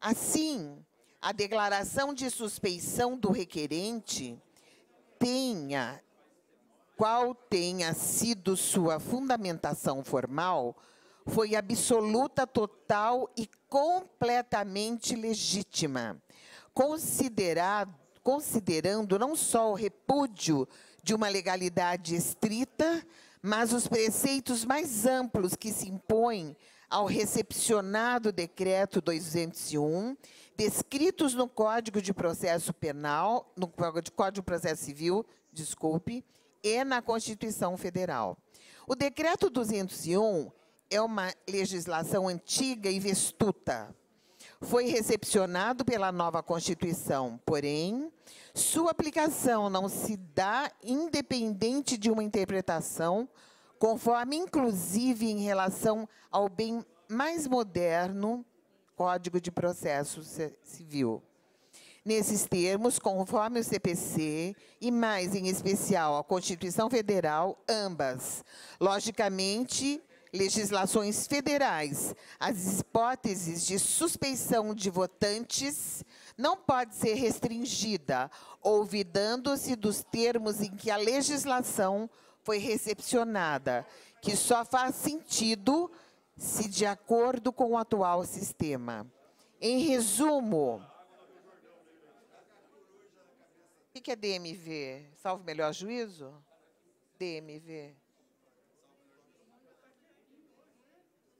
Assim, a declaração de suspeição do requerente tenha qual tenha sido sua fundamentação formal, foi absoluta, total e completamente legítima, considerando não só o repúdio de uma legalidade estrita, mas os preceitos mais amplos que se impõem ao recepcionado decreto 201, descritos no Código de Processo Penal, no Código de Processo Civil, desculpe, e na Constituição Federal. O decreto 201 é uma legislação antiga e vestuta. Foi recepcionado pela nova Constituição, porém, sua aplicação não se dá independente de uma interpretação, conforme, inclusive, em relação ao bem mais moderno Código de Processo Civil. Nesses termos, conforme o CPC e mais em especial a Constituição Federal, ambas, logicamente, legislações federais, as hipóteses de suspeição de votantes não pode ser restringida, olvidando-se dos termos em que a legislação foi recepcionada, que só faz sentido se de acordo com o atual sistema. Em resumo, o que é DMV? Salvo melhor juízo? DMV.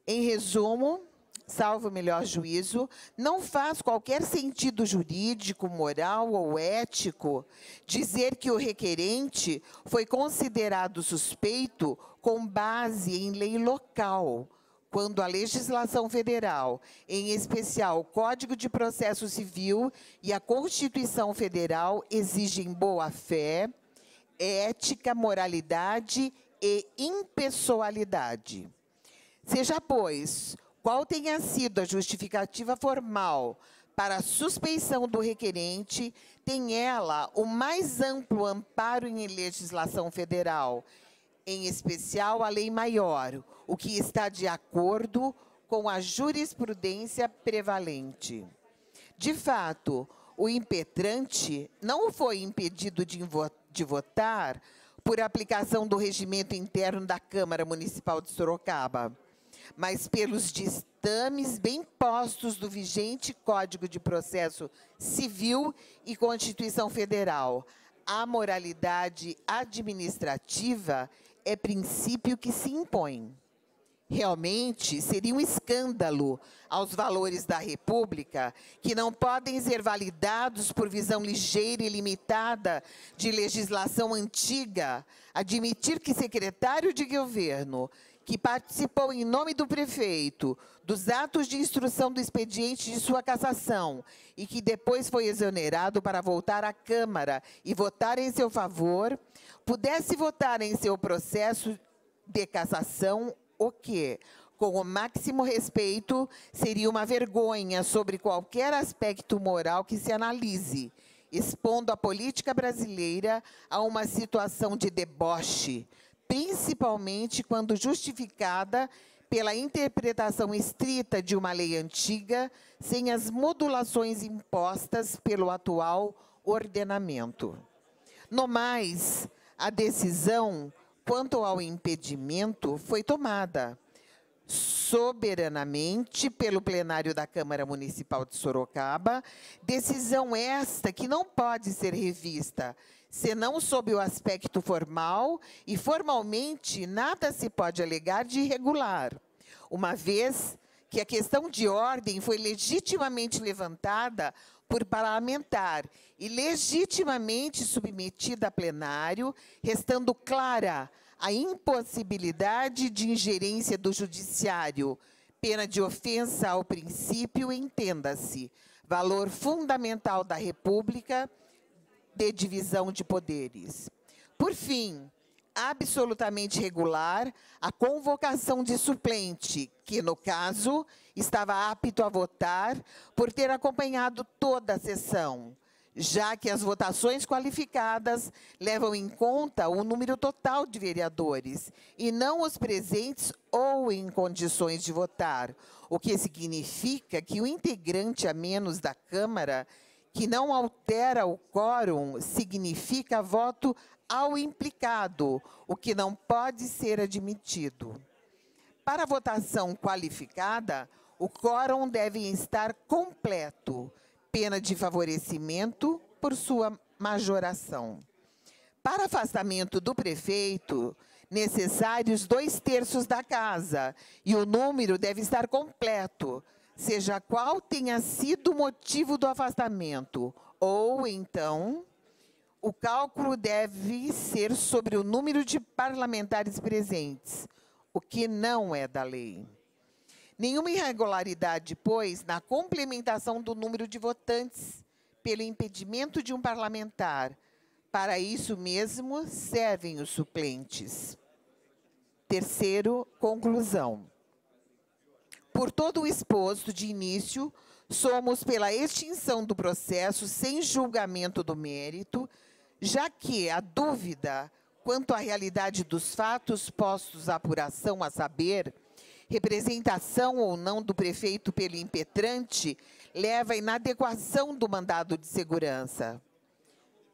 Em resumo, salvo melhor juízo, não faz qualquer sentido jurídico, moral ou ético dizer que o requerente foi considerado suspeito com base em lei local, quando a legislação federal, em especial o Código de Processo Civil e a Constituição Federal, exigem boa-fé, ética, moralidade e impessoalidade. Seja, pois, qual tenha sido a justificativa formal para a suspeição do requerente, tem ela o mais amplo amparo em legislação federal, em especial a lei maior, o que está de acordo com a jurisprudência prevalente. De fato, o impetrante não foi impedido de, votar por aplicação do regimento interno da Câmara Municipal de Sorocaba, mas pelos ditames bem postos do vigente Código de Processo Civil e Constituição Federal. A moralidade administrativa é princípio que se impõe. Realmente seria um escândalo aos valores da República, que não podem ser validados por visão ligeira e limitada de legislação antiga, admitir que secretário de governo, que participou em nome do prefeito dos atos de instrução do expediente de sua cassação e que depois foi exonerado para voltar à Câmara e votar em seu favor, pudesse votar em seu processo de cassação o que, com o máximo respeito, seria uma vergonha sobre qualquer aspecto moral que se analise, expondo a política brasileira a uma situação de deboche, principalmente quando justificada pela interpretação estrita de uma lei antiga, sem as modulações impostas pelo atual ordenamento. No mais, a decisão quanto ao impedimento foi tomada soberanamente pelo plenário da Câmara Municipal de Sorocaba, decisão esta que não pode ser revista, senão sob o aspecto formal, e formalmente nada se pode alegar de irregular. uma vez que a questão de ordem foi legitimamente levantada por parlamentar e legitimamente submetida a plenário, restando clara a impossibilidade de ingerência do judiciário, pena de ofensa ao princípio, entenda-se, valor fundamental da República de divisão de poderes. Por fim, absolutamente regular a convocação de suplente, que, no caso, estava apto a votar por ter acompanhado toda a sessão, já que as votações qualificadas levam em conta o número total de vereadores e não os presentes ou em condições de votar, o que significa que o integrante a menos da Câmara que não altera o quórum significa voto ao implicado, o que não pode ser admitido. Para votação qualificada, o quórum deve estar completo, pena de favorecimento por sua majoração. Para afastamento do prefeito, necessários dois terços da casa, e o número deve estar completo, seja qual tenha sido o motivo do afastamento, ou então o cálculo deve ser sobre o número de parlamentares presentes, o que não é da lei. Nenhuma irregularidade, pois, na complementação do número de votantes pelo impedimento de um parlamentar. Para isso mesmo servem os suplentes. Terceiro, conclusão. Por todo o exposto de início, somos pela extinção do processo sem julgamento do mérito, já que a dúvida quanto à realidade dos fatos postos à apuração, a saber, representação ou não do prefeito pelo impetrante, leva à inadequação do mandado de segurança.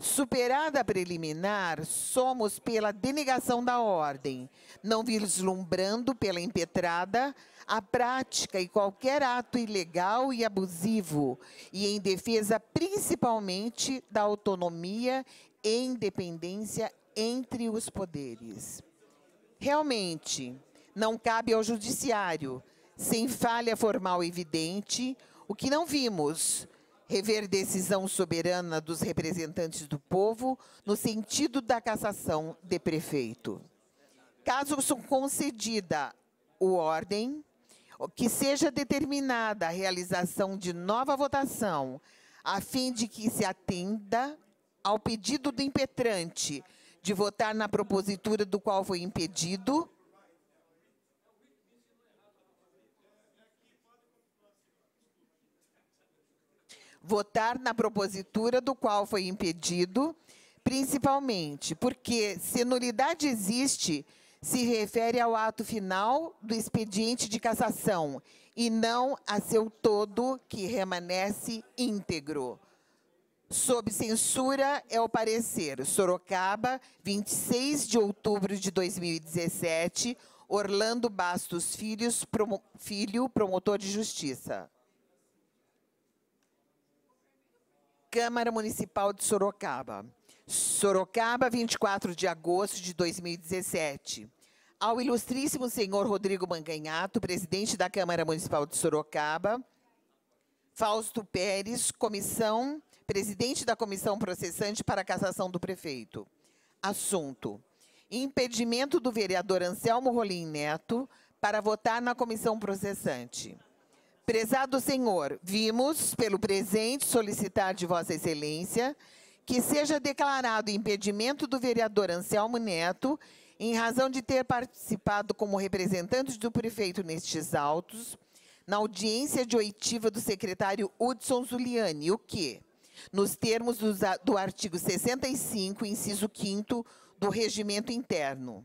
Superada a preliminar, somos pela denegação da ordem, não vislumbrando pela impetrada a prática e qualquer ato ilegal e abusivo, e em defesa principalmente da autonomia e independência entre os poderes. Realmente, não cabe ao judiciário, sem falha formal evidente, o que não vimos, rever decisão soberana dos representantes do povo no sentido da cassação de prefeito. Caso concedida o ordem, que seja determinada a realização de nova votação, a fim de que se atenda ao pedido do impetrante de votar na propositura do qual foi impedido, votar na propositura do qual foi impedido, principalmente porque, se nulidade existe, se refere ao ato final do expediente de cassação e não a seu todo que remanesce íntegro. Sob censura é o parecer Sorocaba, 26 de outubro de 2017, Orlando Bastos Filho, promotor de justiça. Câmara Municipal de Sorocaba. Sorocaba, 24 de agosto de 2017. Ao ilustríssimo senhor Rodrigo Manganhato, presidente da Câmara Municipal de Sorocaba, Fausto Pérez, comissão, presidente da comissão processante para a cassação do prefeito. Assunto: impedimento do vereador Anselmo Rolim Neto para votar na comissão processante. Prezado senhor, vimos pelo presente solicitar de Vossa Excelência que seja declarado impedimento do vereador Anselmo Neto, em razão de ter participado como representante do prefeito nestes autos, na audiência de oitiva do secretário Hudson Zuliani, o que, nos termos do, artigo 65, inciso 5 do Regimento Interno,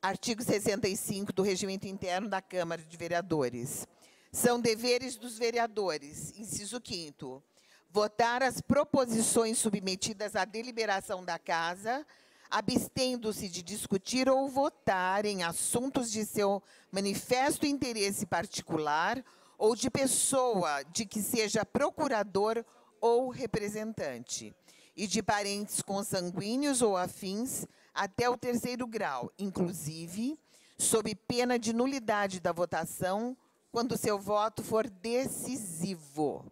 artigo 65 do Regimento Interno da Câmara de Vereadores, são deveres dos vereadores, inciso 5 votar as proposições submetidas à deliberação da Casa, abstendo-se de discutir ou votar em assuntos de seu manifesto interesse particular ou de pessoa de que seja procurador ou representante, e de parentes consanguíneos ou afins até o terceiro grau, inclusive sob pena de nulidade da votação, quando seu voto for decisivo.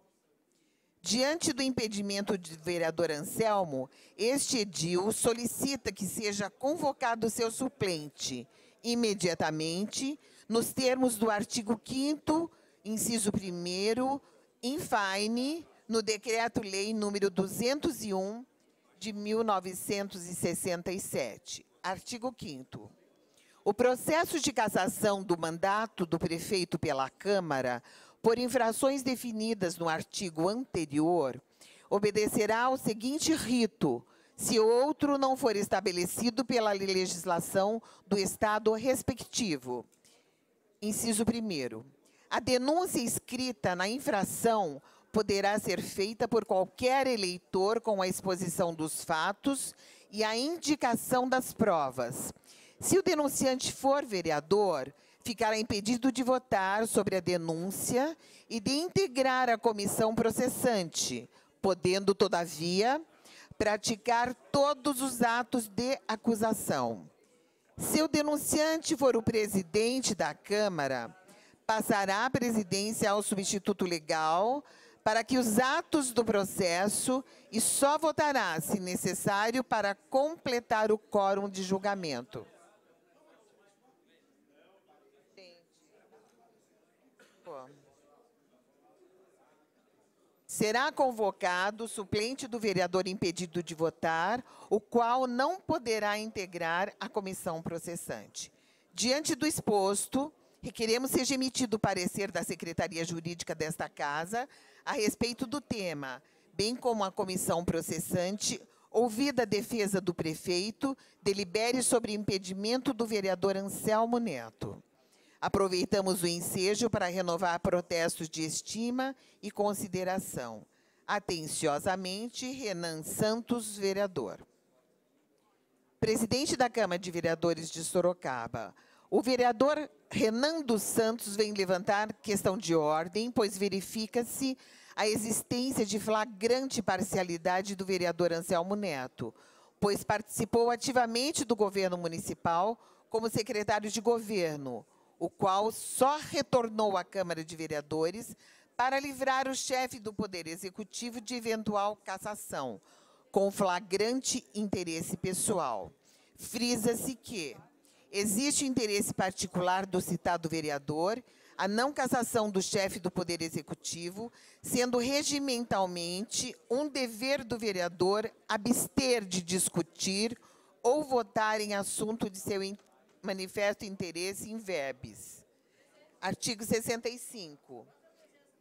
Diante do impedimento do vereador Anselmo, este edil solicita que seja convocado seu suplente imediatamente, nos termos do artigo 5º, inciso 1 em fine, no Decreto-Lei número 201 de 1967. Artigo 5º. O processo de cassação do mandato do prefeito pela Câmara por infrações definidas no artigo anterior, obedecerá ao seguinte rito, se outro não for estabelecido pela legislação do Estado respectivo. Inciso 1. A denúncia escrita na infração poderá ser feita por qualquer eleitor com a exposição dos fatos e a indicação das provas. Se o denunciante for vereador, ficará impedido de votar sobre a denúncia e de integrar a comissão processante, podendo, todavia, praticar todos os atos de acusação. Se o denunciante for o presidente da Câmara, passará a presidência ao substituto legal para que os atos do processo e só votará, se necessário, para completar o quórum de julgamento. Será convocado o suplente do vereador impedido de votar, o qual não poderá integrar a comissão processante. Diante do exposto, requeremos seja emitido o parecer da Secretaria Jurídica desta Casa a respeito do tema, bem como a comissão processante, ouvida a defesa do prefeito, delibere sobre impedimento do vereador Anselmo Neto. Aproveitamos o ensejo para renovar protestos de estima e consideração. Atenciosamente, Renan Santos, vereador. Presidente da Câmara de Vereadores de Sorocaba. O vereador Renan dos Santos vem levantar questão de ordem, pois verifica-se a existência de flagrante parcialidade do vereador Anselmo Neto, pois participou ativamente do governo municipal como secretário de governo, o qual só retornou à Câmara de Vereadores para livrar o chefe do Poder Executivo de eventual cassação, com flagrante interesse pessoal. Frisa-se que existe interesse particular do citado vereador a não cassação do chefe do Poder Executivo, sendo regimentalmente um dever do vereador abster de discutir ou votar em assunto de seu manifesto interesse em verbes. Artigo 65.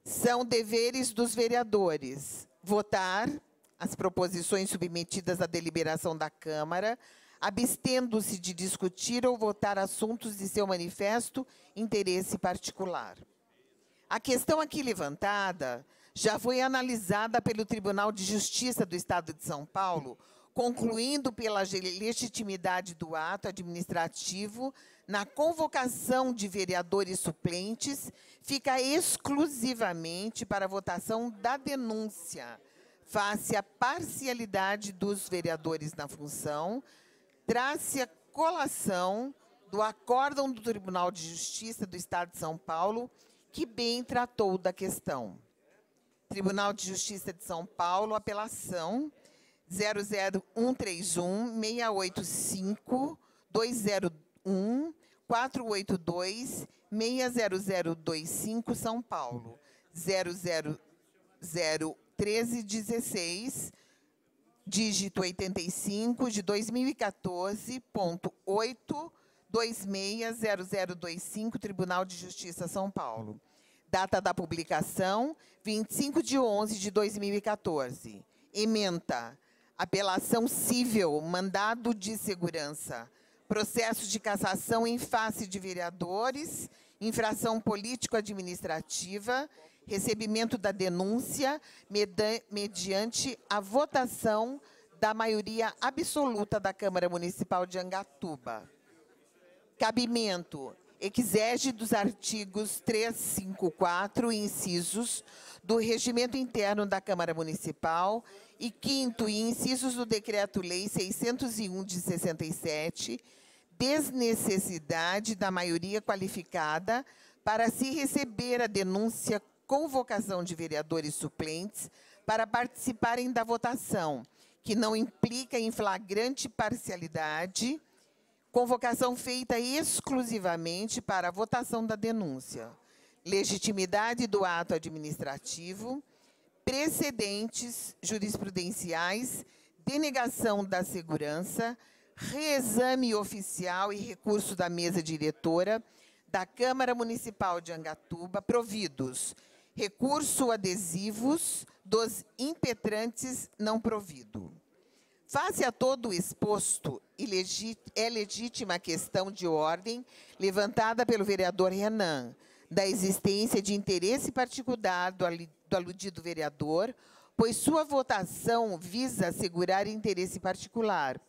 São deveres dos vereadores votar as proposições submetidas à deliberação da Câmara, abstendo-se de discutir ou votar assuntos de seu manifesto interesse particular. A questão aqui levantada já foi analisada pelo Tribunal de Justiça do Estado de São Paulo concluindo pela legitimidade do ato administrativo na convocação de vereadores suplentes, fica exclusivamente para votação da denúncia, face à parcialidade dos vereadores na função, traz-se a colação do acórdão do Tribunal de Justiça do Estado de São Paulo, que bem tratou da questão. Tribunal de Justiça de São Paulo, apelação 00131 685 201 482 60025 São Paulo 0001316 dígito 85 de 2014.8 260025 Tribunal de Justiça São Paulo. Data da publicação 25 de 11 de 2014. Ementa apelação civil, mandado de segurança, processo de cassação em face de vereadores, infração político-administrativa, recebimento da denúncia mediante a votação da maioria absoluta da Câmara Municipal de Angatuba. Cabimento. Exege dos artigos 354, incisos, do Regimento Interno da Câmara Municipal e quinto, e incisos do Decreto-Lei 601 de 67, desnecessidade da maioria qualificada para se receber a denúncia convocação de vereadores suplentes para participarem da votação, que não implica em flagrante parcialidade, convocação feita exclusivamente para a votação da denúncia, legitimidade do ato administrativo, precedentes jurisprudenciais, denegação da segurança, reexame oficial e recurso da mesa diretora da Câmara Municipal de Angatuba, providos recurso adesivos dos impetrantes não provido. Face a todo o exposto, é legítima a questão de ordem levantada pelo vereador Renan, da existência de interesse particular do aludido vereador, pois sua votação visa assegurar interesse particular,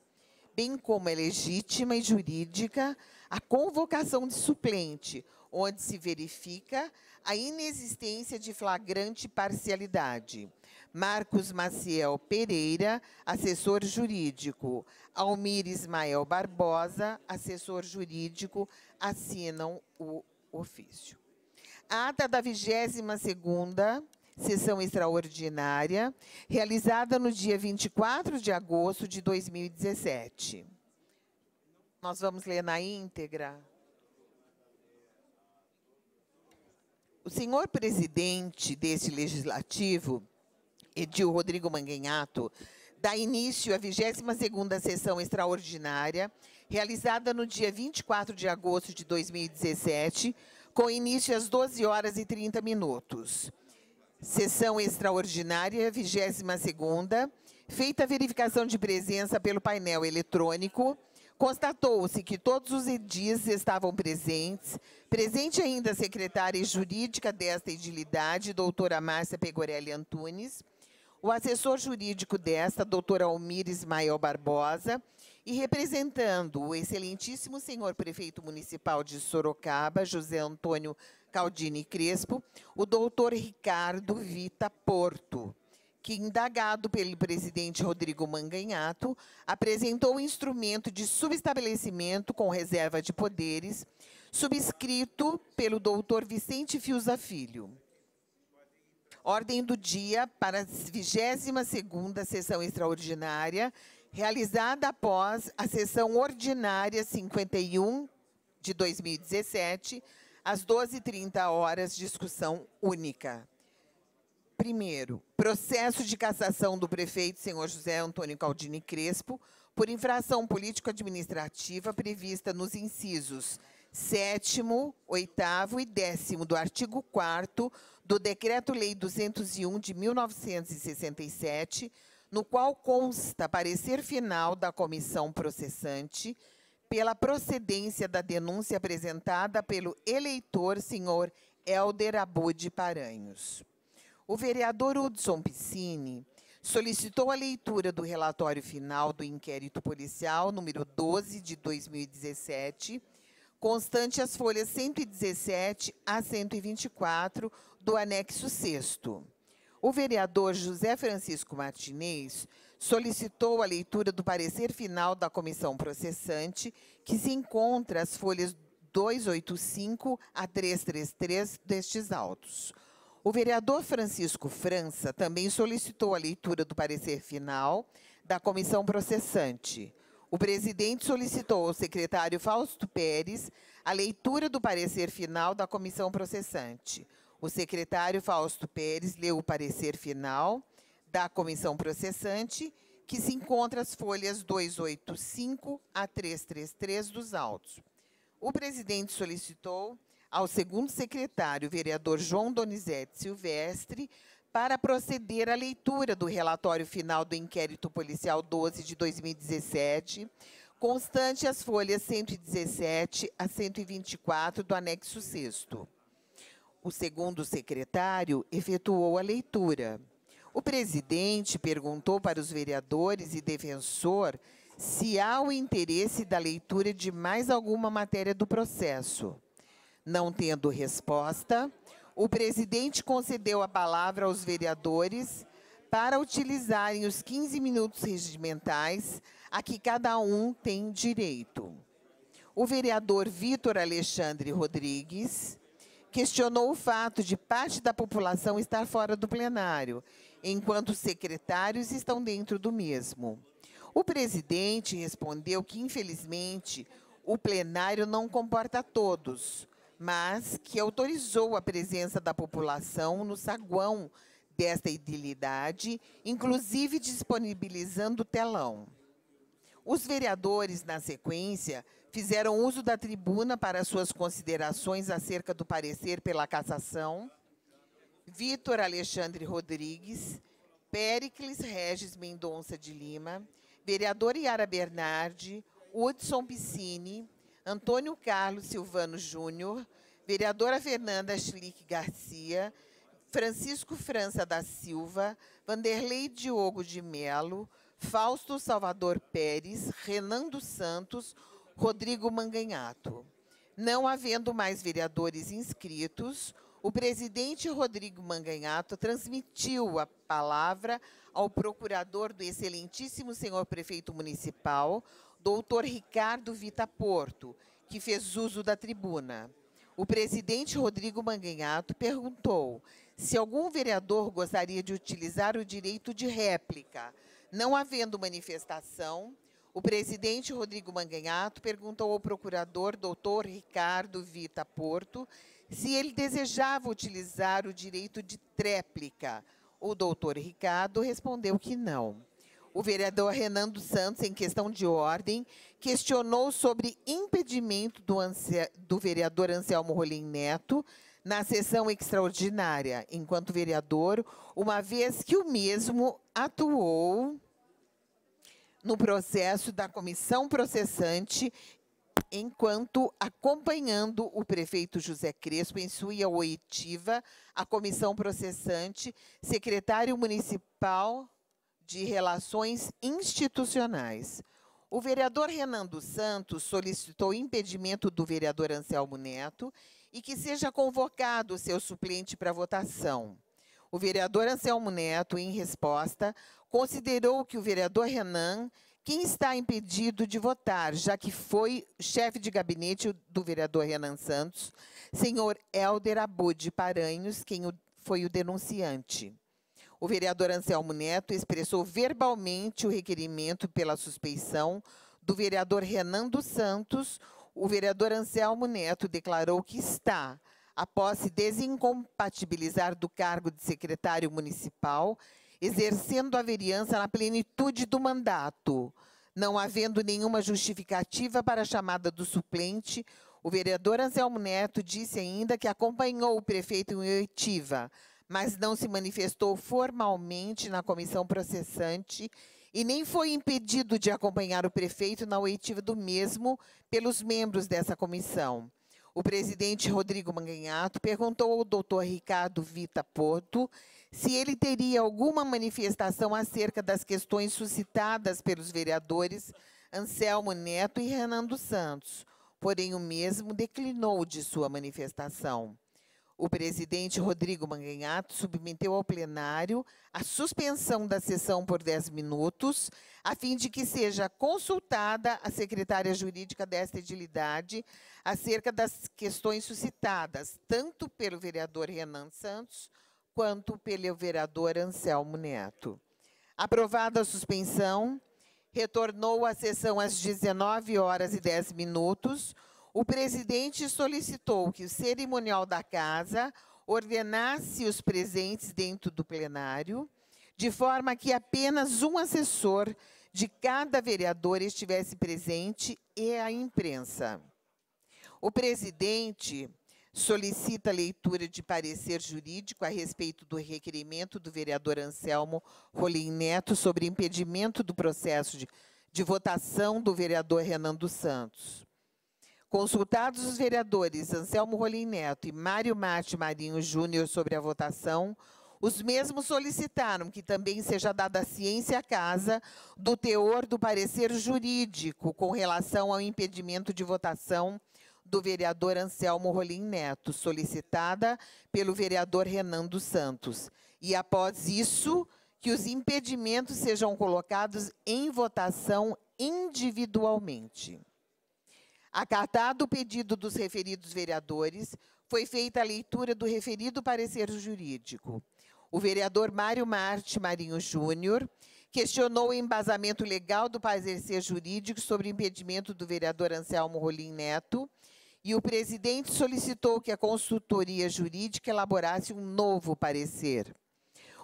bem como é legítima e jurídica a convocação de suplente, onde se verifica a inexistência de flagrante parcialidade. Marcos Maciel Pereira, assessor jurídico. Almir Ismael Barbosa, assessor jurídico, assinam o ofício. ata da 22ª sessão extraordinária, realizada no dia 24 de agosto de 2017. Nós vamos ler na íntegra. O senhor presidente deste legislativo, Edil Rodrigo Manganhato, dá início à 22ª sessão extraordinária, realizada no dia 24 de agosto de 2017, com início às 12 horas e 30 minutos. Sessão extraordinária, 22ª, feita a verificação de presença pelo painel eletrônico, Constatou-se que todos os edis estavam presentes, presente ainda a secretária jurídica desta edilidade, doutora Márcia Pegorelli Antunes, o assessor jurídico desta, doutora Almir Ismael Barbosa, e representando o excelentíssimo senhor prefeito municipal de Sorocaba, José Antônio Caldini Crespo, o doutor Ricardo Vita Porto que, indagado pelo presidente Rodrigo Manganhato, apresentou o instrumento de subestabelecimento com reserva de poderes, subscrito pelo doutor Vicente Fiuza Filho. Ordem do dia para a 22ª sessão extraordinária, realizada após a sessão ordinária 51 de 2017, às 12h30 horas, discussão única. Primeiro, processo de cassação do prefeito senhor José Antônio Caldini Crespo por infração político-administrativa prevista nos incisos 7 8 e 10 do artigo 4 do Decreto-Lei 201 de 1967, no qual consta parecer final da comissão processante pela procedência da denúncia apresentada pelo eleitor senhor Helder Abud Paranhos. O vereador Hudson Piscini solicitou a leitura do relatório final do inquérito policial número 12 de 2017, constante as folhas 117 a 124 do anexo 6 O vereador José Francisco Martinez solicitou a leitura do parecer final da comissão processante, que se encontra as folhas 285 a 333 destes autos. O vereador Francisco França também solicitou a leitura do parecer final da comissão processante. O presidente solicitou ao secretário Fausto Pérez a leitura do parecer final da comissão processante. O secretário Fausto Pérez leu o parecer final da comissão processante, que se encontra as folhas 285 a 333 dos autos. O presidente solicitou ao segundo secretário, vereador João Donizete Silvestre, para proceder à leitura do relatório final do inquérito policial 12 de 2017, constante as folhas 117 a 124 do anexo 6 O segundo secretário efetuou a leitura. O presidente perguntou para os vereadores e defensor se há o interesse da leitura de mais alguma matéria do processo. Não tendo resposta, o presidente concedeu a palavra aos vereadores para utilizarem os 15 minutos regimentais a que cada um tem direito. O vereador Vitor Alexandre Rodrigues questionou o fato de parte da população estar fora do plenário, enquanto os secretários estão dentro do mesmo. O presidente respondeu que, infelizmente, o plenário não comporta todos, mas que autorizou a presença da população no saguão desta idilidade, inclusive disponibilizando telão. Os vereadores, na sequência, fizeram uso da tribuna para suas considerações acerca do parecer pela cassação. Vitor Alexandre Rodrigues, Péricles Regis Mendonça de Lima, vereador Yara Bernardi, Hudson Piscine, Antônio Carlos Silvano Júnior, vereadora Fernanda Schlick Garcia, Francisco França da Silva, Vanderlei Diogo de Melo, Fausto Salvador Pérez, Renan dos Santos, Rodrigo Manganhato. Não havendo mais vereadores inscritos, o presidente Rodrigo Manganhato transmitiu a palavra ao procurador do excelentíssimo senhor prefeito municipal, doutor Ricardo Vita Porto, que fez uso da tribuna. O presidente Rodrigo Manganhato perguntou se algum vereador gostaria de utilizar o direito de réplica. Não havendo manifestação, o presidente Rodrigo Manganhato perguntou ao procurador doutor Ricardo Vita Porto se ele desejava utilizar o direito de tréplica. O doutor Ricardo respondeu que não. O vereador Renan dos Santos, em questão de ordem, questionou sobre impedimento do, do vereador Anselmo Rolim Neto na sessão extraordinária, enquanto vereador, uma vez que o mesmo atuou no processo da comissão processante enquanto acompanhando o prefeito José Crespo em sua oitiva, a comissão processante, secretário municipal de Relações Institucionais. O vereador Renan dos Santos solicitou impedimento do vereador Anselmo Neto e que seja convocado seu suplente para votação. O vereador Anselmo Neto, em resposta, considerou que o vereador Renan quem está impedido de votar, já que foi chefe de gabinete do vereador Renan Santos, senhor Helder Abud Paranhos, quem foi o denunciante. O vereador Anselmo Neto expressou verbalmente o requerimento pela suspeição do vereador Renan dos Santos. O vereador Anselmo Neto declarou que está, após se desincompatibilizar do cargo de secretário municipal, exercendo a vereança na plenitude do mandato. Não havendo nenhuma justificativa para a chamada do suplente, o vereador Anselmo Neto disse ainda que acompanhou o prefeito em oitiva, mas não se manifestou formalmente na comissão processante e nem foi impedido de acompanhar o prefeito na oitiva do mesmo pelos membros dessa comissão. O presidente Rodrigo Manganhato perguntou ao doutor Ricardo Vita Porto se ele teria alguma manifestação acerca das questões suscitadas pelos vereadores Anselmo Neto e Renan dos Santos, porém o mesmo declinou de sua manifestação. O presidente Rodrigo Manganhato submeteu ao plenário a suspensão da sessão por 10 minutos, a fim de que seja consultada a secretária jurídica desta edilidade acerca das questões suscitadas, tanto pelo vereador Renan Santos quanto pelo vereador Anselmo Neto. Aprovada a suspensão, retornou a sessão às 19 horas e 10 minutos, o presidente solicitou que o cerimonial da casa ordenasse os presentes dentro do plenário, de forma que apenas um assessor de cada vereador estivesse presente e a imprensa. O presidente solicita a leitura de parecer jurídico a respeito do requerimento do vereador Anselmo Rolim Neto sobre impedimento do processo de, de votação do vereador Renan dos Santos. Consultados os vereadores Anselmo Rolim Neto e Mário Mate Marinho Júnior sobre a votação, os mesmos solicitaram que também seja dada ciência à casa do teor do parecer jurídico com relação ao impedimento de votação do vereador Anselmo Rolim Neto, solicitada pelo vereador Renan dos Santos. E após isso, que os impedimentos sejam colocados em votação individualmente. Acatado o pedido dos referidos vereadores, foi feita a leitura do referido parecer jurídico. O vereador Mário Marte Marinho Júnior questionou o embasamento legal do parecer jurídico sobre o impedimento do vereador Anselmo Rolim Neto e o presidente solicitou que a consultoria jurídica elaborasse um novo parecer.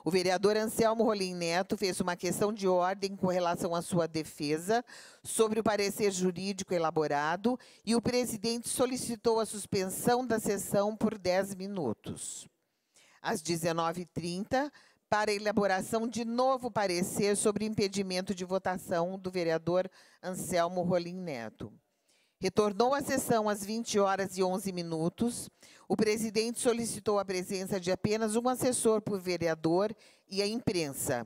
O vereador Anselmo Rolim Neto fez uma questão de ordem com relação à sua defesa sobre o parecer jurídico elaborado e o presidente solicitou a suspensão da sessão por 10 minutos. Às 19h30, para a elaboração de novo parecer sobre impedimento de votação do vereador Anselmo Rolim Neto. Retornou à sessão às 20 horas e 11 minutos. O presidente solicitou a presença de apenas um assessor por vereador e a imprensa.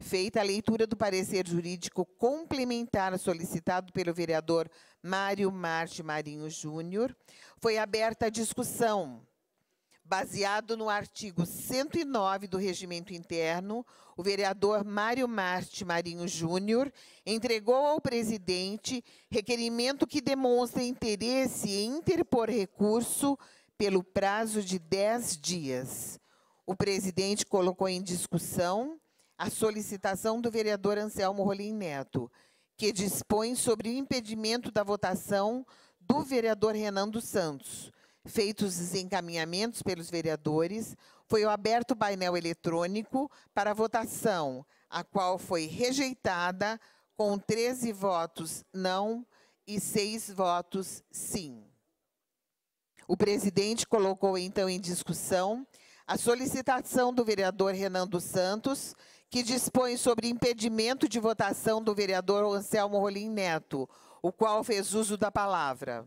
Feita a leitura do parecer jurídico complementar solicitado pelo vereador Mário Marte Marinho Júnior, foi aberta a discussão Baseado no artigo 109 do Regimento Interno, o vereador Mário Marte Marinho Júnior entregou ao presidente requerimento que demonstra interesse em interpor recurso pelo prazo de 10 dias. O presidente colocou em discussão a solicitação do vereador Anselmo Rolim Neto, que dispõe sobre o impedimento da votação do vereador Renan dos Santos, Feitos os encaminhamentos pelos vereadores, foi aberto o painel eletrônico para votação, a qual foi rejeitada com 13 votos não e 6 votos sim. O presidente colocou então em discussão a solicitação do vereador Renan dos Santos, que dispõe sobre impedimento de votação do vereador Anselmo Rolim Neto, o qual fez uso da palavra.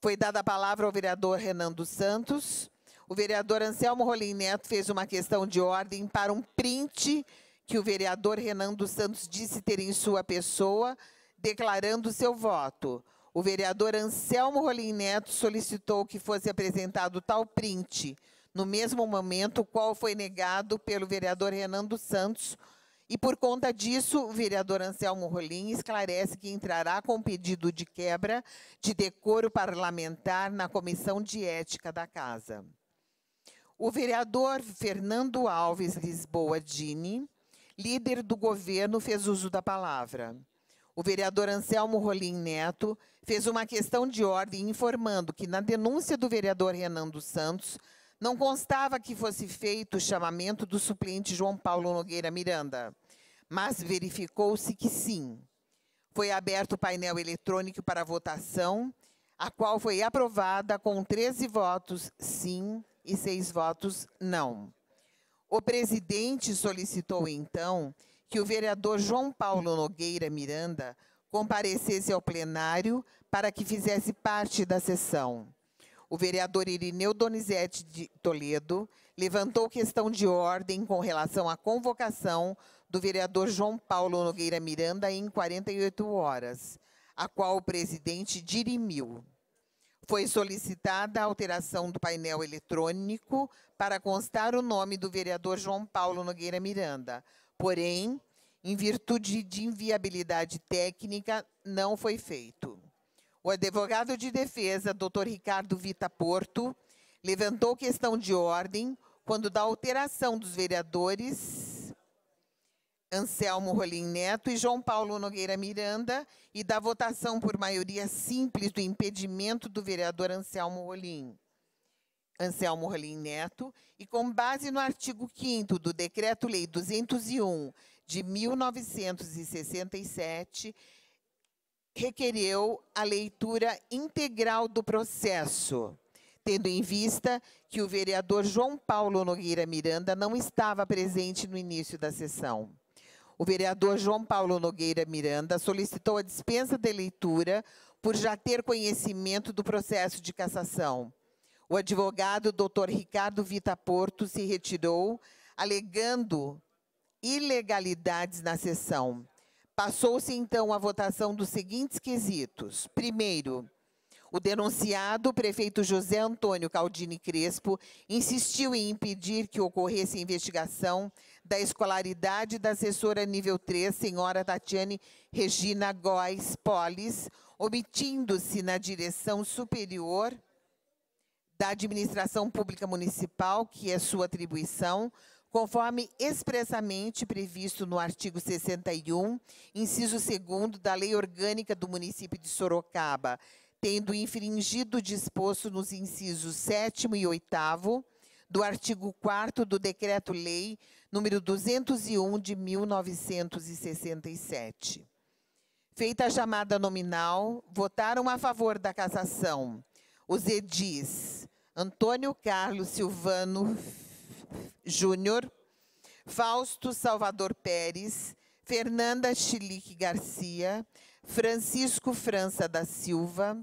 Foi dada a palavra ao vereador Renan dos Santos. O vereador Anselmo Rolim Neto fez uma questão de ordem para um print que o vereador Renan dos Santos disse ter em sua pessoa, declarando seu voto. O vereador Anselmo Rolim Neto solicitou que fosse apresentado tal print no mesmo momento, o qual foi negado pelo vereador Renan dos Santos, e por conta disso, o vereador Anselmo Rolim esclarece que entrará com pedido de quebra de decoro parlamentar na Comissão de Ética da Casa. O vereador Fernando Alves Lisboa Dini, líder do governo, fez uso da palavra. O vereador Anselmo Rolim Neto fez uma questão de ordem informando que, na denúncia do vereador Renan dos Santos, não constava que fosse feito o chamamento do suplente João Paulo Nogueira Miranda, mas verificou-se que sim. Foi aberto o painel eletrônico para votação, a qual foi aprovada com 13 votos sim e 6 votos não. O presidente solicitou, então, que o vereador João Paulo Nogueira Miranda comparecesse ao plenário para que fizesse parte da sessão o vereador Irineu Donizete de Toledo levantou questão de ordem com relação à convocação do vereador João Paulo Nogueira Miranda em 48 horas, a qual o presidente dirimiu. Foi solicitada a alteração do painel eletrônico para constar o nome do vereador João Paulo Nogueira Miranda. Porém, em virtude de inviabilidade técnica, não foi feito. O advogado de defesa, doutor Ricardo Vita Porto, levantou questão de ordem quando da alteração dos vereadores Anselmo Rolim Neto e João Paulo Nogueira Miranda e da votação por maioria simples do impedimento do vereador Anselmo Rolim. Anselmo Rolim Neto, e com base no artigo 5 do Decreto-Lei 201 de 1967, requereu a leitura integral do processo, tendo em vista que o vereador João Paulo Nogueira Miranda não estava presente no início da sessão. O vereador João Paulo Nogueira Miranda solicitou a dispensa de leitura por já ter conhecimento do processo de cassação. O advogado Dr. Ricardo Vita Porto se retirou, alegando ilegalidades na sessão. Passou-se então a votação dos seguintes quesitos. Primeiro, o denunciado, o prefeito José Antônio Caldini Crespo, insistiu em impedir que ocorresse a investigação da escolaridade da assessora nível 3, senhora Tatiane Regina Góes Polis, omitindo-se na direção superior da administração pública municipal, que é sua atribuição, conforme expressamente previsto no artigo 61, inciso 2 da Lei Orgânica do Município de Sorocaba, tendo infringido o disposto nos incisos 7 e 8 do artigo 4 do Decreto-Lei número 201 de 1967. Feita a chamada nominal, votaram a favor da cassação os edis Antônio Carlos Silvano Júnior, Fausto Salvador Pérez, Fernanda Chilique Garcia, Francisco França da Silva,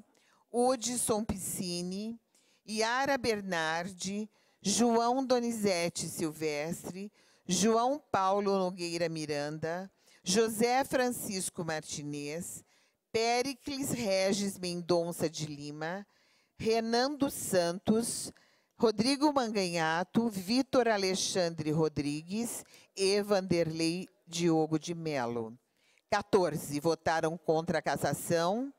Hudson Piscine, Yara Bernardi, João Donizete Silvestre, João Paulo Nogueira Miranda, José Francisco Martinez, Péricles Regis Mendonça de Lima, Renan dos Santos, Rodrigo Manganhato, Vitor Alexandre Rodrigues e Vanderlei Diogo de Melo. 14 votaram contra a cassação.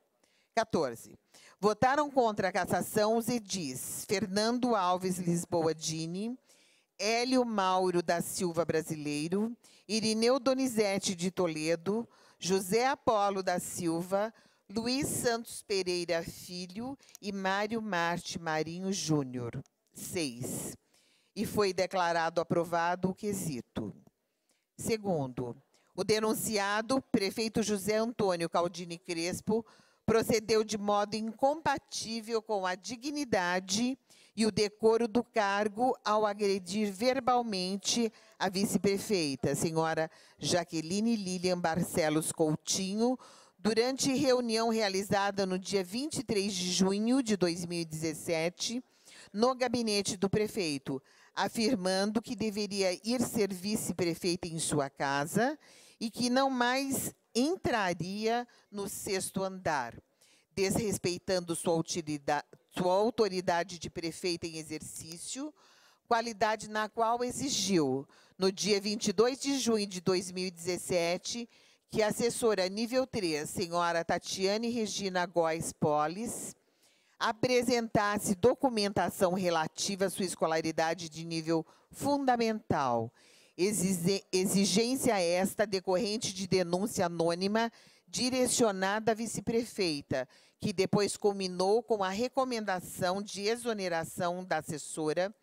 14. Votaram contra a cassação os edis Fernando Alves Lisboa Dini, Hélio Mauro da Silva Brasileiro, Irineu Donizete de Toledo, José Apolo da Silva, Luiz Santos Pereira Filho e Mário Marte Marinho Júnior. 6. E foi declarado aprovado o quesito. Segundo, o denunciado, prefeito José Antônio Caldini Crespo, procedeu de modo incompatível com a dignidade e o decoro do cargo ao agredir verbalmente a vice-prefeita, senhora Jaqueline Lilian Barcelos Coutinho, durante reunião realizada no dia 23 de junho de 2017, no gabinete do prefeito, afirmando que deveria ir ser vice-prefeita em sua casa e que não mais entraria no sexto andar, desrespeitando sua, sua autoridade de prefeita em exercício, qualidade na qual exigiu, no dia 22 de junho de 2017, que a assessora nível 3, senhora Tatiane Regina Góes Polis, apresentasse documentação relativa à sua escolaridade de nível fundamental. Exigência esta decorrente de denúncia anônima direcionada à vice-prefeita, que depois culminou com a recomendação de exoneração da assessora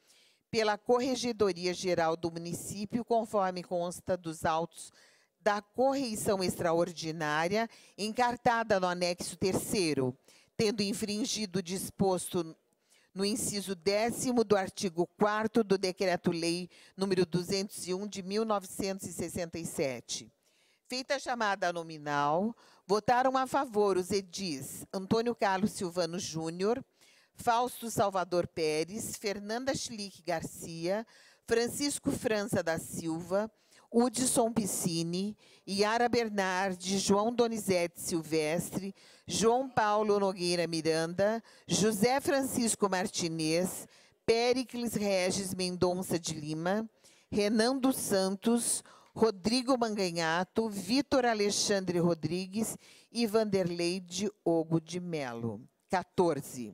pela Corregedoria Geral do município, conforme consta dos autos da correição extraordinária encartada no anexo terceiro, tendo infringido o disposto no inciso décimo do artigo 4 do Decreto-Lei número 201 de 1967. Feita a chamada nominal, votaram a favor os edis Antônio Carlos Silvano Júnior, Fausto Salvador Pérez, Fernanda Schlick Garcia, Francisco França da Silva, Hudson Piscine, Yara Bernardi, João Donizete Silvestre, João Paulo Nogueira Miranda, José Francisco Martinez, Péricles Regis Mendonça de Lima, Renan dos Santos, Rodrigo Manganhato, Vitor Alexandre Rodrigues e Vanderlei Diogo de Melo. 14.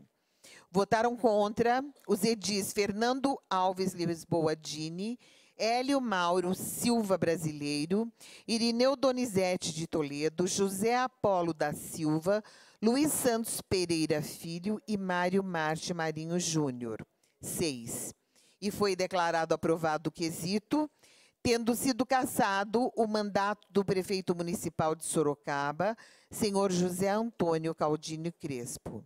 Votaram contra os edis Fernando Alves Lisboa Dini, Hélio Mauro Silva Brasileiro, Irineu Donizete de Toledo, José Apolo da Silva, Luiz Santos Pereira Filho e Mário Marte Marinho Júnior. 6. E foi declarado aprovado o quesito, tendo sido cassado o mandato do prefeito municipal de Sorocaba, senhor José Antônio Caldini Crespo.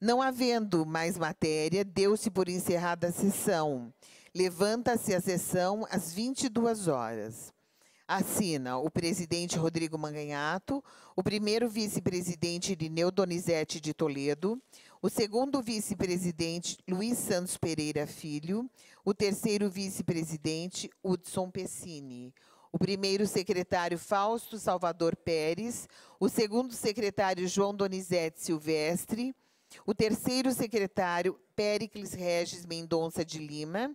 Não havendo mais matéria, deu-se por encerrada a sessão. Levanta-se a sessão às 22 horas. Assina o presidente Rodrigo Manganhato, o primeiro vice-presidente Irineu Donizete de Toledo, o segundo vice-presidente Luiz Santos Pereira Filho, o terceiro vice-presidente Hudson Pessini, o primeiro secretário Fausto Salvador Pérez, o segundo secretário João Donizete Silvestre, o terceiro secretário Péricles Regis Mendonça de Lima,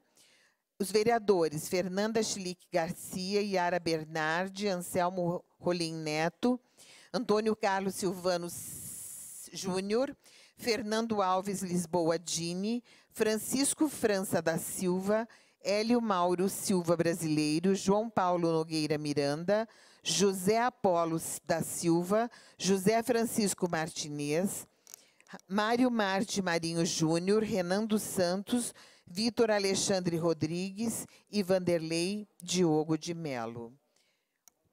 os vereadores Fernanda Schlick Garcia, Yara Bernardi, Anselmo Rolim Neto, Antônio Carlos Silvano Júnior, Fernando Alves Lisboa Dini, Francisco França da Silva, Hélio Mauro Silva Brasileiro, João Paulo Nogueira Miranda, José Apolo da Silva, José Francisco Martinez, Mário Marte Marinho Júnior, Renan dos Santos, Vitor Alexandre Rodrigues e Vanderlei Diogo de Melo.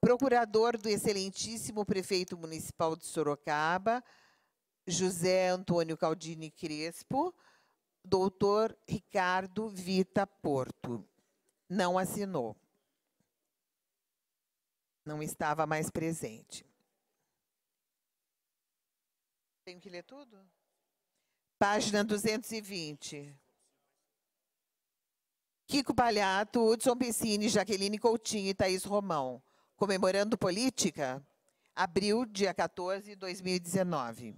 Procurador do excelentíssimo prefeito municipal de Sorocaba, José Antônio Caldini Crespo, doutor Ricardo Vita Porto. Não assinou. Não estava mais presente. Tenho que ler tudo? Página 220. Kiko Palhato, Hudson Piscine, Jaqueline Coutinho e Thaís Romão. Comemorando política? Abril, dia 14 de 2019.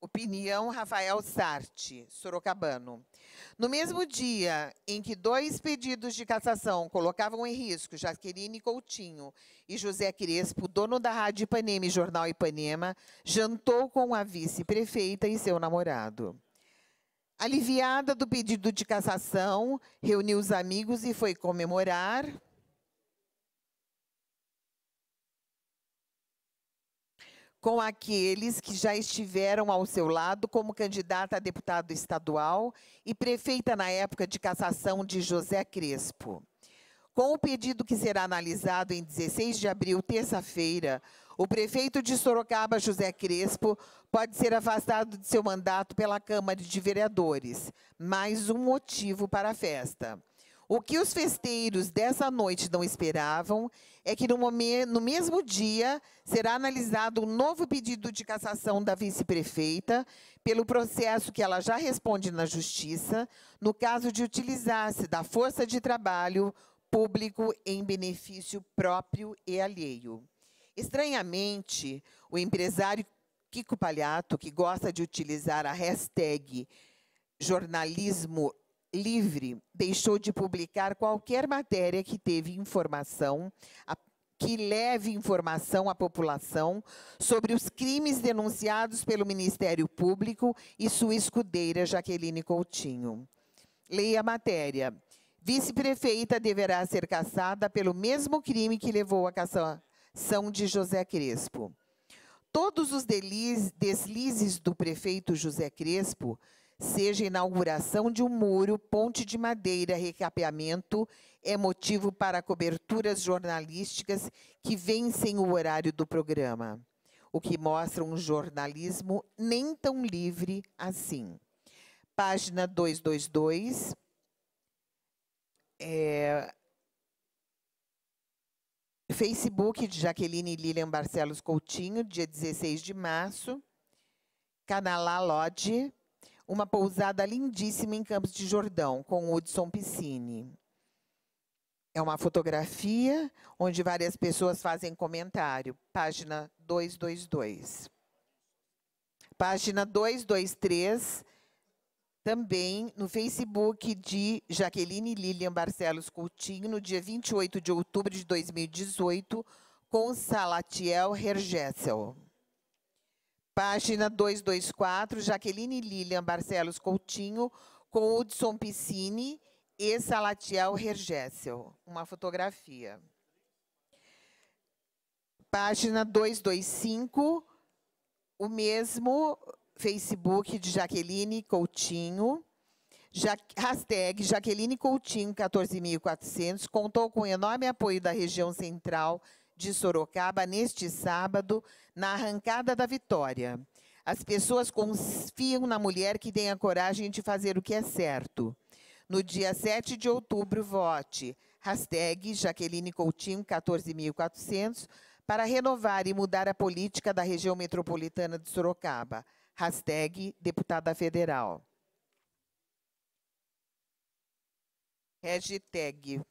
Opinião Rafael Sarte, Sorocabano. No mesmo dia em que dois pedidos de cassação colocavam em risco Jaqueline Coutinho e José Crespo, dono da Rádio Ipanema e Jornal Ipanema, jantou com a vice-prefeita e seu namorado. Aliviada do pedido de cassação, reuniu os amigos e foi comemorar com aqueles que já estiveram ao seu lado como candidata a deputado estadual e prefeita na época de cassação de José Crespo. Com o pedido que será analisado em 16 de abril, terça-feira, o prefeito de Sorocaba, José Crespo, pode ser afastado de seu mandato pela Câmara de Vereadores. Mais um motivo para a festa. O que os festeiros dessa noite não esperavam é que, no, momento, no mesmo dia, será analisado um novo pedido de cassação da vice-prefeita, pelo processo que ela já responde na Justiça, no caso de utilizar-se da força de trabalho público em benefício próprio e alheio. Estranhamente, o empresário Kiko Palhato, que gosta de utilizar a hashtag jornalismo livre deixou de publicar qualquer matéria que teve informação, que leve informação à população sobre os crimes denunciados pelo Ministério Público e sua escudeira Jaqueline Coutinho. Leia a matéria. Vice-prefeita deverá ser caçada pelo mesmo crime que levou à cassação de José Crespo. Todos os deslizes do prefeito José Crespo seja inauguração de um muro, ponte de madeira, recapeamento, é motivo para coberturas jornalísticas que vencem o horário do programa, o que mostra um jornalismo nem tão livre assim. Página 222. É, Facebook de Jaqueline Lilian Barcelos Coutinho, dia 16 de março. Canalá Lodge, uma pousada lindíssima em Campos de Jordão, com Hudson Piscine. É uma fotografia onde várias pessoas fazem comentário. Página 222. Página 223, também no Facebook de Jaqueline Lilian Barcelos Coutinho, no dia 28 de outubro de 2018, com Salatiel Hergessel. Página 224, Jaqueline Lilian Barcelos Coutinho, com Hudson Piscine e Salatiel Hergessel. Uma fotografia. Página 225, o mesmo Facebook de Jaqueline Coutinho. Ja, hashtag Jaqueline Coutinho 14.400 contou com enorme apoio da região central de Sorocaba neste sábado, na arrancada da vitória. As pessoas confiam na mulher que tem a coragem de fazer o que é certo. No dia 7 de outubro, vote hashtag Jaqueline Coutinho 14.400 para renovar e mudar a política da região metropolitana de Sorocaba. Hashtag Deputada Federal. Hashtag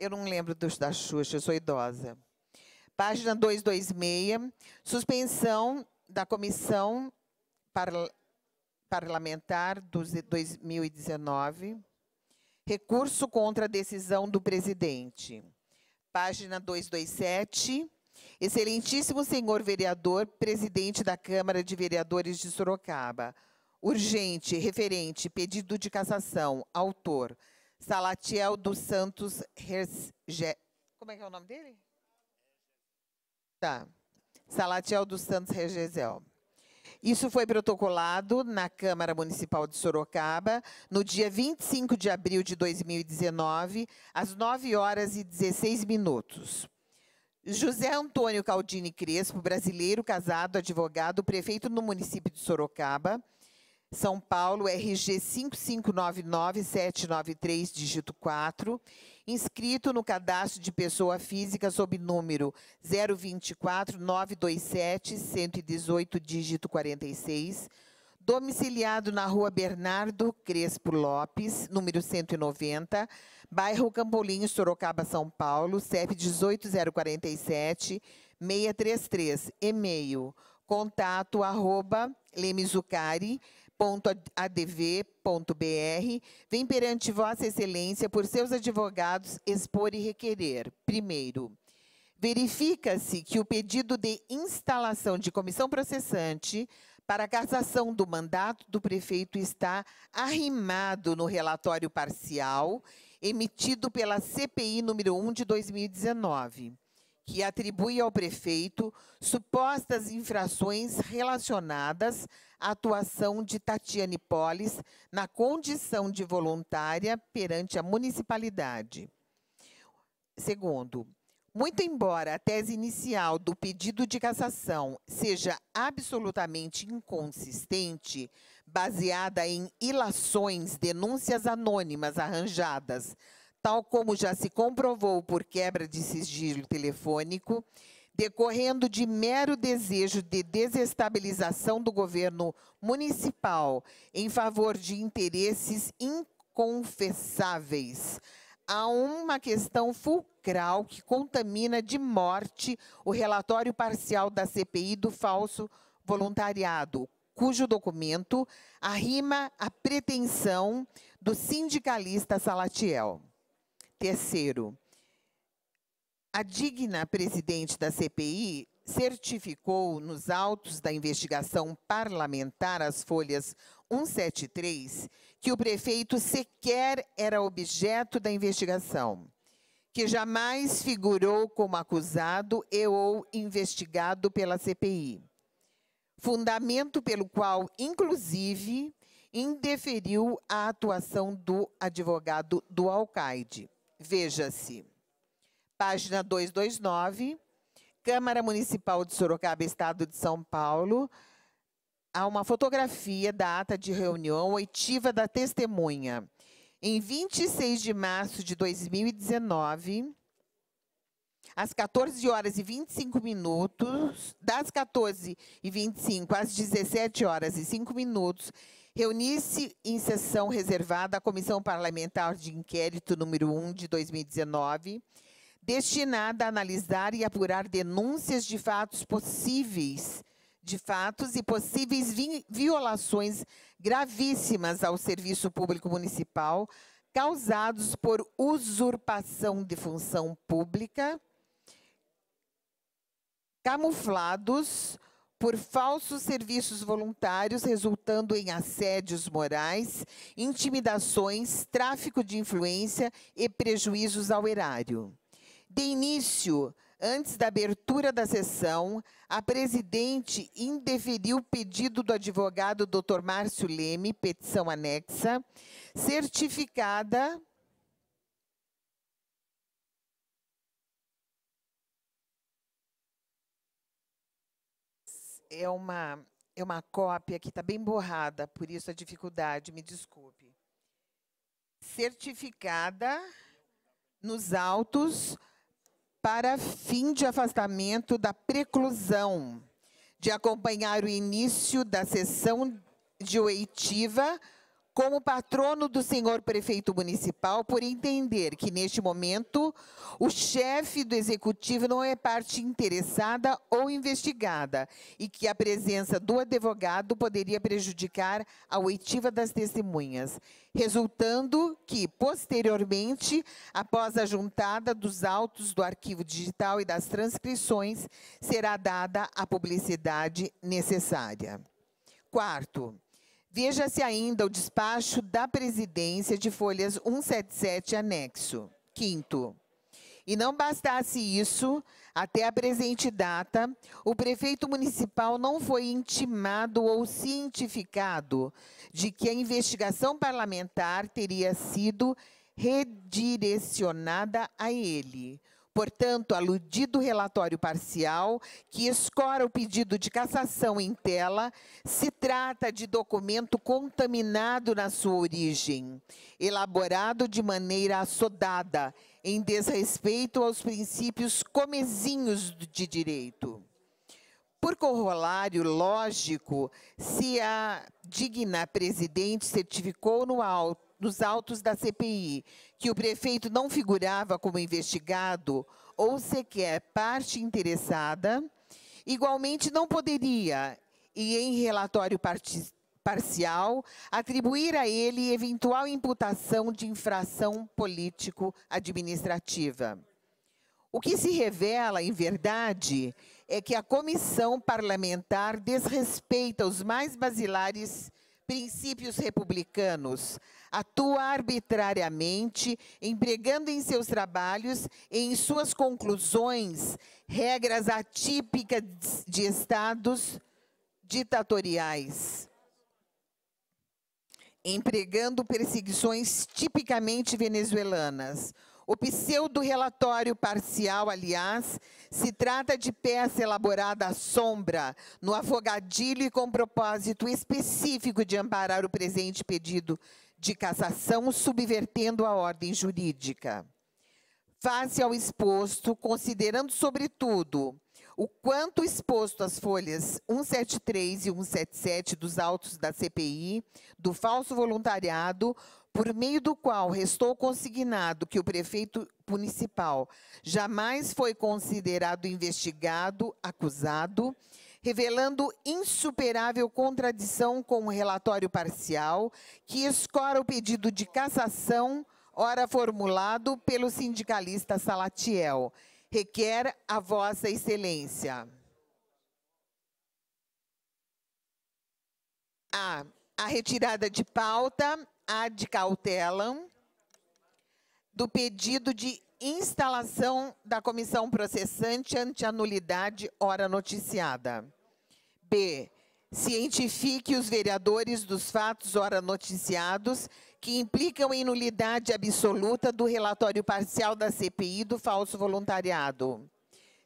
Eu não lembro dos da Xuxa, eu sou idosa. Página 226, suspensão da comissão parlamentar dos 2019, recurso contra a decisão do presidente. Página 227. Excelentíssimo senhor vereador, presidente da Câmara de Vereadores de Sorocaba. Urgente, referente, pedido de cassação. Autor, Salatiel dos Santos Herge... Como é que é o nome dele? Tá. Salatiel dos Santos Regesel. Isso foi protocolado na Câmara Municipal de Sorocaba no dia 25 de abril de 2019, às 9 horas e 16 minutos. José Antônio Caldini Crespo, brasileiro, casado, advogado, prefeito no município de Sorocaba, São Paulo, RG 5599793, dígito 4, inscrito no cadastro de pessoa física sob número 024 927 118, dígito 46, domiciliado na rua Bernardo Crespo Lopes, número 190, bairro Campolim, Sorocaba, São Paulo, CEP 18047 633, e-mail, contato arroba lemizucari.adv.br, vem perante Vossa Excelência por seus advogados expor e requerer. Primeiro, verifica-se que o pedido de instalação de comissão processante para a cassação do mandato do prefeito está arrimado no relatório parcial emitido pela CPI número 1 de 2019, que atribui ao prefeito supostas infrações relacionadas à atuação de Tatiane Polis na condição de voluntária perante a municipalidade. Segundo, muito embora a tese inicial do pedido de cassação seja absolutamente inconsistente, baseada em ilações, denúncias anônimas arranjadas, tal como já se comprovou por quebra de sigilo telefônico, decorrendo de mero desejo de desestabilização do governo municipal em favor de interesses inconfessáveis, há uma questão fulcral que contamina de morte o relatório parcial da CPI do falso voluntariado, cujo documento arrima a pretensão do sindicalista Salatiel. Terceiro, a digna presidente da CPI certificou nos autos da investigação parlamentar, as folhas 173, que o prefeito sequer era objeto da investigação, que jamais figurou como acusado e ou investigado pela CPI. Fundamento pelo qual, inclusive, indeferiu a atuação do advogado do Alcaide. Veja-se, página 229, Câmara Municipal de Sorocaba, Estado de São Paulo, há uma fotografia da ata de reunião oitiva da testemunha. Em 26 de março de 2019, às 14 horas e 25 minutos, das 14 e 25 às 17 horas e 5 minutos, reuni-se em sessão reservada a Comissão Parlamentar de Inquérito número 1 de 2019, destinada a analisar e apurar denúncias de fatos possíveis, de fatos e possíveis vi violações gravíssimas ao serviço público municipal causados por usurpação de função pública, camuflados por falsos serviços voluntários, resultando em assédios morais, intimidações, tráfico de influência e prejuízos ao erário. De início, antes da abertura da sessão, a presidente indeferiu o pedido do advogado Dr. Márcio Leme, petição anexa, certificada é uma é uma cópia que está bem borrada, por isso a dificuldade, me desculpe. Certificada nos autos para fim de afastamento da preclusão de acompanhar o início da sessão de oitiva como patrono do senhor prefeito municipal, por entender que, neste momento, o chefe do executivo não é parte interessada ou investigada e que a presença do advogado poderia prejudicar a oitiva das testemunhas, resultando que, posteriormente, após a juntada dos autos do arquivo digital e das transcrições, será dada a publicidade necessária. Quarto, Veja-se ainda o despacho da presidência de folhas 177 anexo. Quinto, e não bastasse isso, até a presente data, o prefeito municipal não foi intimado ou cientificado de que a investigação parlamentar teria sido redirecionada a ele, Portanto, aludido relatório parcial, que escora o pedido de cassação em tela, se trata de documento contaminado na sua origem, elaborado de maneira assodada, em desrespeito aos princípios comezinhos de direito. Por corolário lógico, se a digna presidente certificou no alto nos autos da CPI que o prefeito não figurava como investigado ou sequer parte interessada, igualmente não poderia, e em relatório parcial, atribuir a ele eventual imputação de infração político-administrativa. O que se revela, em verdade, é que a comissão parlamentar desrespeita os mais basilares princípios republicanos, atua arbitrariamente, empregando em seus trabalhos e em suas conclusões regras atípicas de estados ditatoriais, empregando perseguições tipicamente venezuelanas, o pseudo-relatório parcial, aliás, se trata de peça elaborada à sombra, no afogadilho e com propósito específico de amparar o presente pedido de cassação, subvertendo a ordem jurídica. Face ao exposto, considerando, sobretudo, o quanto exposto às folhas 173 e 177 dos autos da CPI, do falso voluntariado, por meio do qual restou consignado que o prefeito municipal jamais foi considerado investigado, acusado, revelando insuperável contradição com o relatório parcial que escora o pedido de cassação, ora formulado pelo sindicalista Salatiel. Requer a vossa excelência. A. A retirada de pauta ad cautelam do pedido de instalação da comissão processante ante a nulidade ora noticiada. B. Cientifique os vereadores dos fatos ora noticiados que implicam em nulidade absoluta do relatório parcial da CPI do falso voluntariado.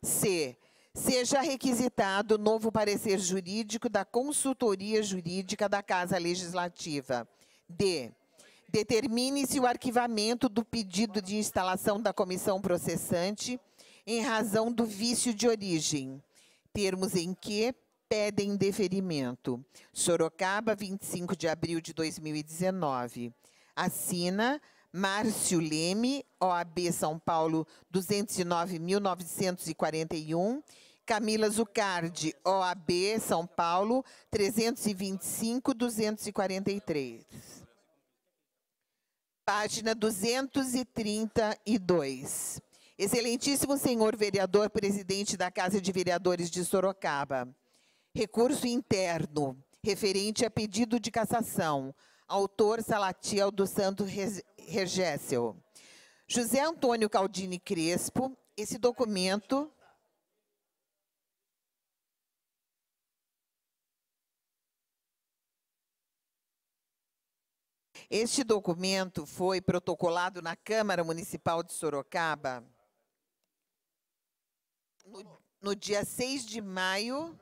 C. Seja requisitado novo parecer jurídico da consultoria jurídica da Casa Legislativa D. Determine-se o arquivamento do pedido de instalação da comissão processante em razão do vício de origem, termos em que pedem deferimento. Sorocaba, 25 de abril de 2019. Assina Márcio Leme, OAB São Paulo 209.941. Camila Zucardi, OAB São Paulo 325.243 página 232. Excelentíssimo senhor vereador, presidente da Casa de Vereadores de Sorocaba. Recurso interno, referente a pedido de cassação. Autor Salatiel do Santo Regéssel. José Antônio Caldini Crespo, esse documento Este documento foi protocolado na Câmara Municipal de Sorocaba no, no dia 6 de maio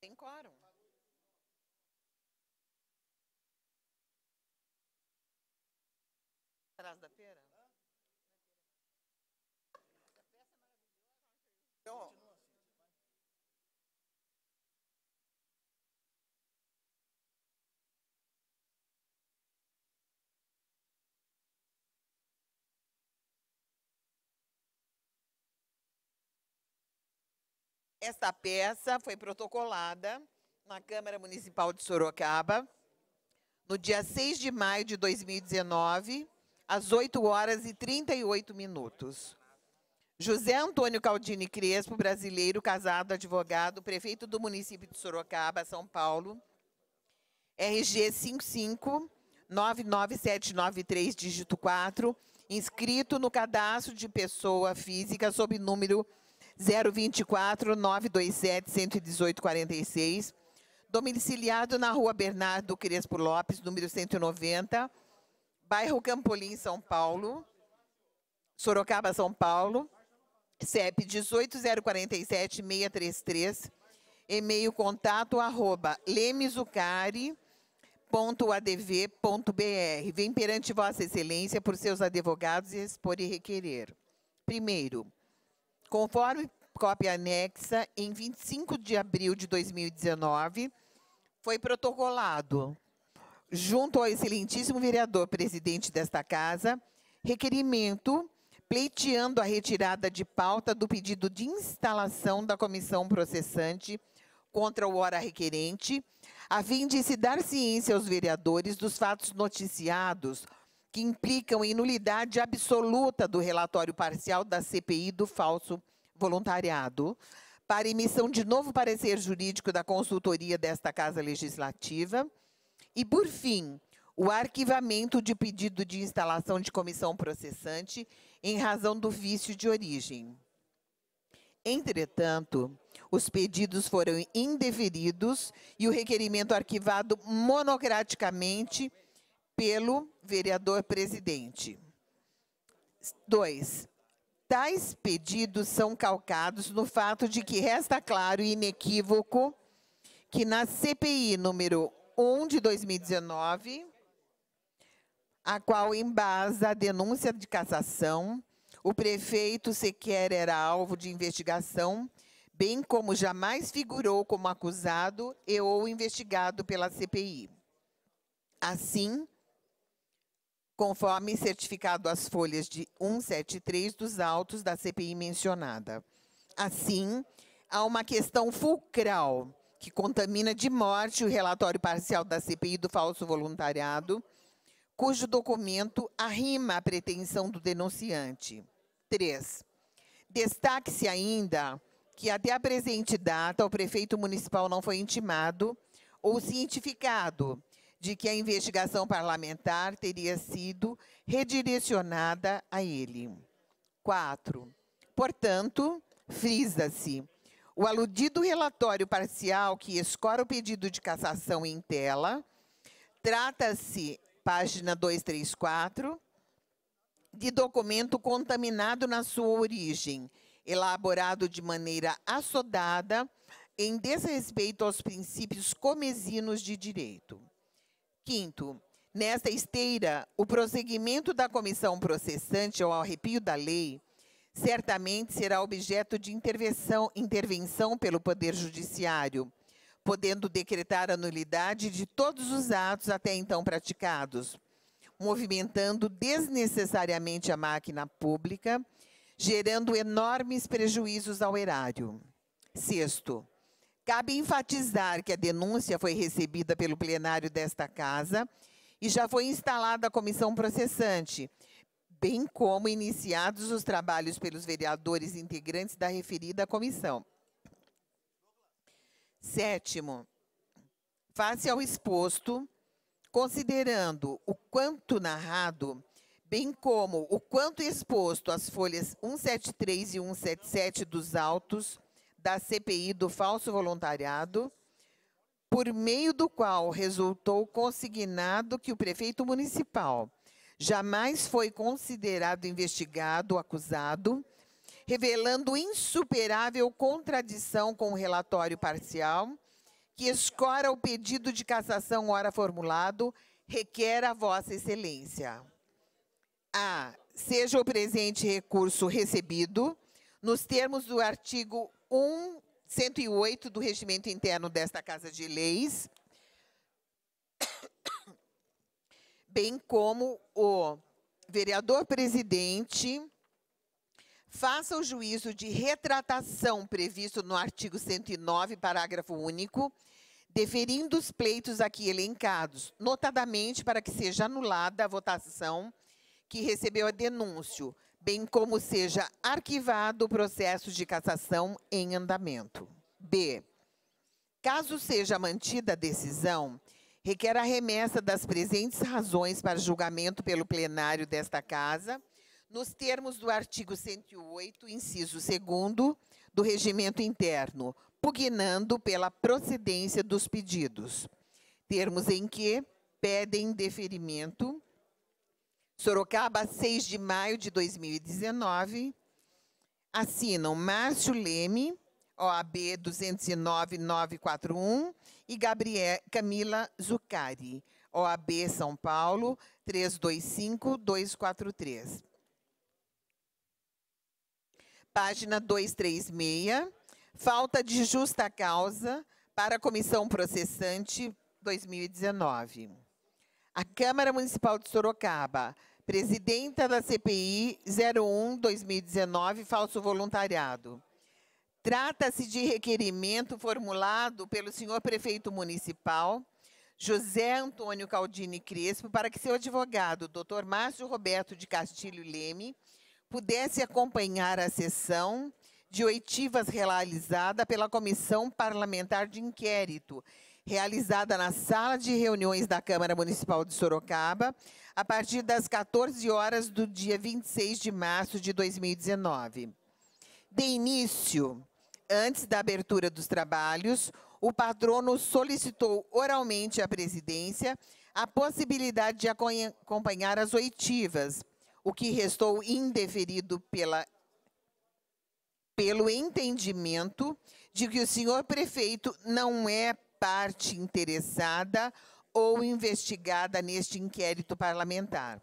Tem quórum. Atrás da feira? Esta peça foi protocolada na Câmara Municipal de Sorocaba no dia 6 de maio de 2019, às 8 horas e 38 minutos. José Antônio Caldini Crespo, brasileiro, casado, advogado, prefeito do município de Sorocaba, São Paulo, RG 55 99793, dígito 4, inscrito no cadastro de pessoa física sob número 024 927 118 46, domiciliado na rua Bernardo Crespo Lopes, número 190, bairro Campolim, São Paulo, Sorocaba, São Paulo, CEP 18047-633, e-mail contato arroba lemesucari.adv.br. Vem perante Vossa Excelência por seus advogados e expor e requerer. Primeiro, conforme cópia anexa, em 25 de abril de 2019, foi protocolado, junto ao excelentíssimo vereador presidente desta casa, requerimento pleiteando a retirada de pauta do pedido de instalação da comissão processante contra o hora requerente, a fim de se dar ciência aos vereadores dos fatos noticiados que implicam em nulidade absoluta do relatório parcial da CPI do falso voluntariado, para emissão de novo parecer jurídico da consultoria desta Casa Legislativa, e, por fim, o arquivamento de pedido de instalação de comissão processante em razão do vício de origem. Entretanto, os pedidos foram indeferidos e o requerimento arquivado monocraticamente pelo vereador presidente. 2. Tais pedidos são calcados no fato de que resta claro e inequívoco que na CPI número 1 de 2019, a qual embasa a denúncia de cassação, o prefeito sequer era alvo de investigação, bem como jamais figurou como acusado e ou investigado pela CPI. Assim, conforme certificado às folhas de 173 dos autos da CPI mencionada. Assim, há uma questão fulcral que contamina de morte o relatório parcial da CPI do falso voluntariado, cujo documento arrima a pretensão do denunciante. 3. Destaque-se ainda que até a presente data o prefeito municipal não foi intimado ou cientificado de que a investigação parlamentar teria sido redirecionada a ele. 4. Portanto, frisa-se, o aludido relatório parcial que escora o pedido de cassação em tela, trata-se, página 234, de documento contaminado na sua origem, elaborado de maneira assodada, em desrespeito aos princípios comesinos de direito. Quinto, nesta esteira, o prosseguimento da comissão processante ao arrepio da lei certamente será objeto de intervenção, intervenção pelo Poder Judiciário, podendo decretar a nulidade de todos os atos até então praticados, movimentando desnecessariamente a máquina pública, gerando enormes prejuízos ao erário. Sexto, Cabe enfatizar que a denúncia foi recebida pelo plenário desta Casa e já foi instalada a comissão processante, bem como iniciados os trabalhos pelos vereadores integrantes da referida comissão. Sétimo, face ao exposto, considerando o quanto narrado, bem como o quanto exposto às folhas 173 e 177 dos autos, da CPI do falso voluntariado, por meio do qual resultou consignado que o prefeito municipal jamais foi considerado investigado acusado, revelando insuperável contradição com o relatório parcial, que escora o pedido de cassação ora formulado, requer a vossa excelência. A. Seja o presente recurso recebido, nos termos do artigo 1, 108 do Regimento Interno desta Casa de Leis, bem como o vereador presidente faça o juízo de retratação previsto no artigo 109, parágrafo único, deferindo os pleitos aqui elencados, notadamente para que seja anulada a votação que recebeu a denúncio, bem como seja arquivado o processo de cassação em andamento. B. Caso seja mantida a decisão, requer a remessa das presentes razões para julgamento pelo plenário desta Casa, nos termos do artigo 108, inciso 2 do Regimento Interno, pugnando pela procedência dos pedidos. Termos em que pedem deferimento. Sorocaba, 6 de maio de 2019. Assinam Márcio Leme, OAB 209-941, e Gabriel, Camila Zucari, OAB São Paulo 325-243. Página 236, falta de justa causa para a Comissão Processante 2019. A Câmara Municipal de Sorocaba, presidenta da CPI 01-2019, falso voluntariado. Trata-se de requerimento formulado pelo senhor prefeito municipal, José Antônio Caldini Crespo, para que seu advogado, doutor Márcio Roberto de Castilho Leme, pudesse acompanhar a sessão de oitivas realizada pela Comissão Parlamentar de Inquérito, realizada na sala de reuniões da Câmara Municipal de Sorocaba, a partir das 14 horas do dia 26 de março de 2019. De início, antes da abertura dos trabalhos, o patrono solicitou oralmente à presidência a possibilidade de acompanhar as oitivas, o que restou indeferido pela, pelo entendimento de que o senhor prefeito não é parte interessada ou investigada neste inquérito parlamentar.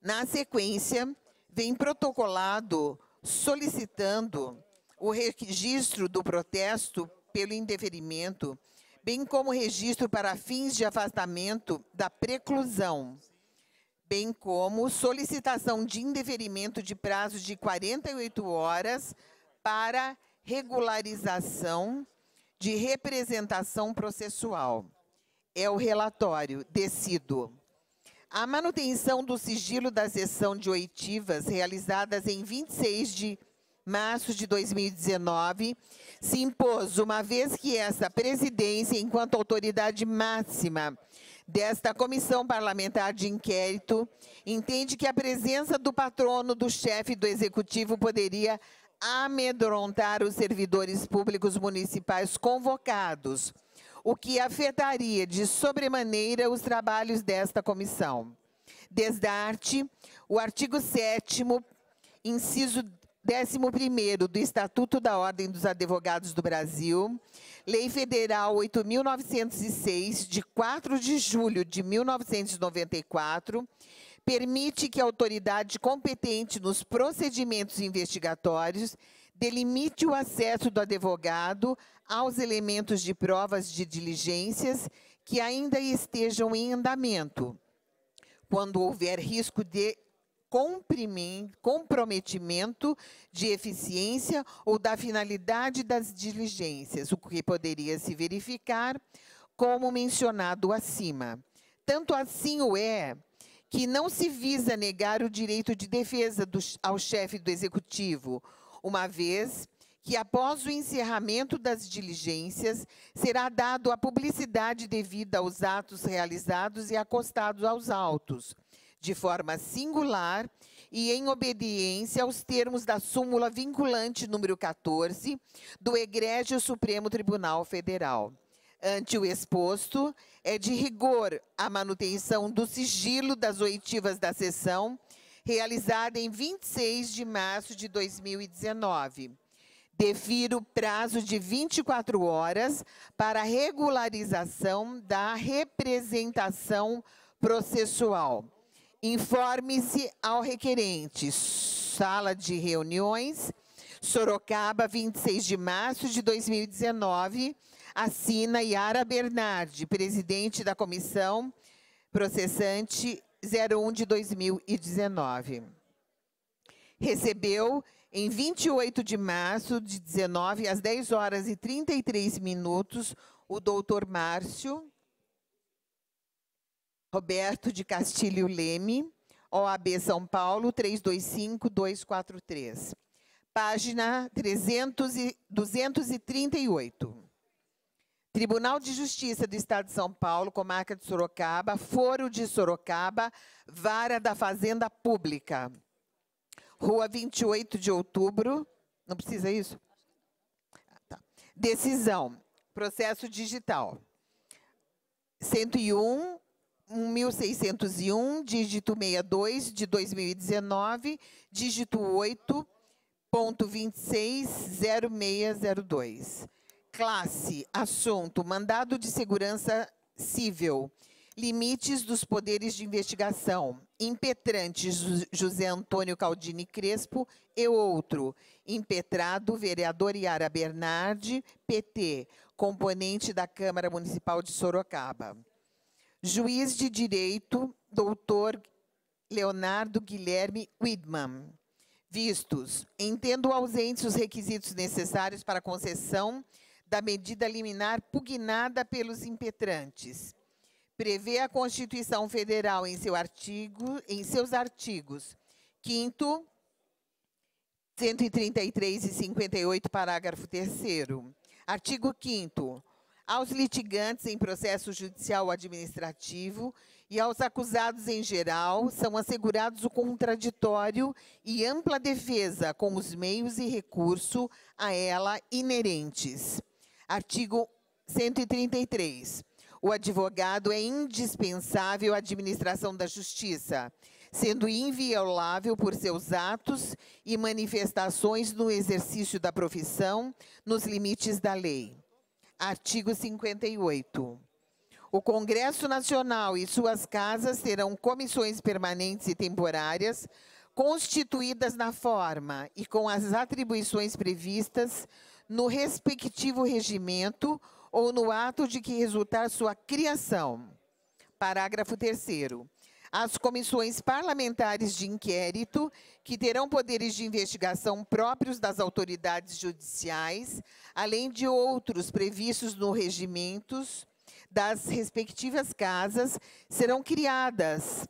Na sequência, vem protocolado solicitando o registro do protesto pelo indeferimento, bem como registro para fins de afastamento da preclusão, bem como solicitação de indeferimento de prazo de 48 horas para regularização de representação processual. É o relatório decido. A manutenção do sigilo da sessão de oitivas realizadas em 26 de março de 2019 se impôs, uma vez que essa presidência, enquanto autoridade máxima desta comissão parlamentar de inquérito entende que a presença do patrono do chefe do executivo poderia amedrontar os servidores públicos municipais convocados, o que afetaria de sobremaneira os trabalhos desta comissão. Desdarte, o artigo 7 inciso 11 do Estatuto da Ordem dos Advogados do Brasil, Lei Federal 8.906, de 4 de julho de 1994, permite que a autoridade competente nos procedimentos investigatórios delimite o acesso do advogado aos elementos de provas de diligências que ainda estejam em andamento, quando houver risco de comprometimento de eficiência ou da finalidade das diligências, o que poderia se verificar como mencionado acima. Tanto assim o é que não se visa negar o direito de defesa do, ao chefe do executivo, uma vez que após o encerramento das diligências será dado a publicidade devida aos atos realizados e acostados aos autos, de forma singular e em obediência aos termos da súmula vinculante número 14 do Egrégio Supremo Tribunal Federal. Ante o exposto, é de rigor a manutenção do sigilo das oitivas da sessão, realizada em 26 de março de 2019. Defiro prazo de 24 horas para regularização da representação processual. Informe-se ao requerente sala de reuniões, Sorocaba, 26 de março de 2019. Assina Yara Bernardi, presidente da comissão processante 01 de 2019. Recebeu em 28 de março de 19 às 10 horas e 33 minutos o doutor Márcio Roberto de Castilho Leme, OAB São Paulo 325243. Página 300 e 238. Tribunal de Justiça do Estado de São Paulo, comarca de Sorocaba, Foro de Sorocaba, Vara da Fazenda Pública. Rua 28 de outubro. Não precisa isso? Ah, tá. Decisão. Processo digital. 101, 1601, dígito 62 de 2019, dígito 8.260602. Classe, assunto, mandado de segurança civil, limites dos poderes de investigação, impetrante José Antônio Caldini Crespo e outro, impetrado vereador Yara Bernardi, PT, componente da Câmara Municipal de Sorocaba. Juiz de Direito, doutor Leonardo Guilherme Widman. Vistos. Entendo ausentes os requisitos necessários para a concessão da medida liminar pugnada pelos impetrantes. Prevê a Constituição Federal em, seu artigo, em seus artigos 5 133 e 58, parágrafo 3 Artigo 5 aos litigantes em processo judicial administrativo e aos acusados em geral são assegurados o contraditório e ampla defesa com os meios e recurso a ela inerentes. Artigo 133. O advogado é indispensável à administração da justiça, sendo inviolável por seus atos e manifestações no exercício da profissão, nos limites da lei. Artigo 58. O Congresso Nacional e suas casas terão comissões permanentes e temporárias constituídas na forma e com as atribuições previstas no respectivo regimento ou no ato de que resultar sua criação. Parágrafo 3 as comissões parlamentares de inquérito, que terão poderes de investigação próprios das autoridades judiciais, além de outros previstos no regimentos das respectivas casas, serão criadas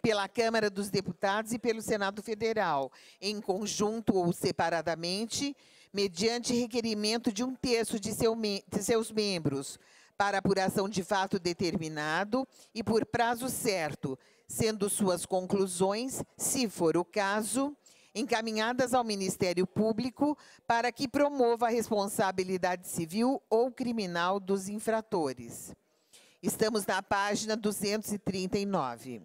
pela Câmara dos Deputados e pelo Senado Federal, em conjunto ou separadamente, mediante requerimento de um terço de, seu de seus membros, para apuração de fato determinado e por prazo certo, sendo suas conclusões, se for o caso, encaminhadas ao Ministério Público para que promova a responsabilidade civil ou criminal dos infratores. Estamos na página 239.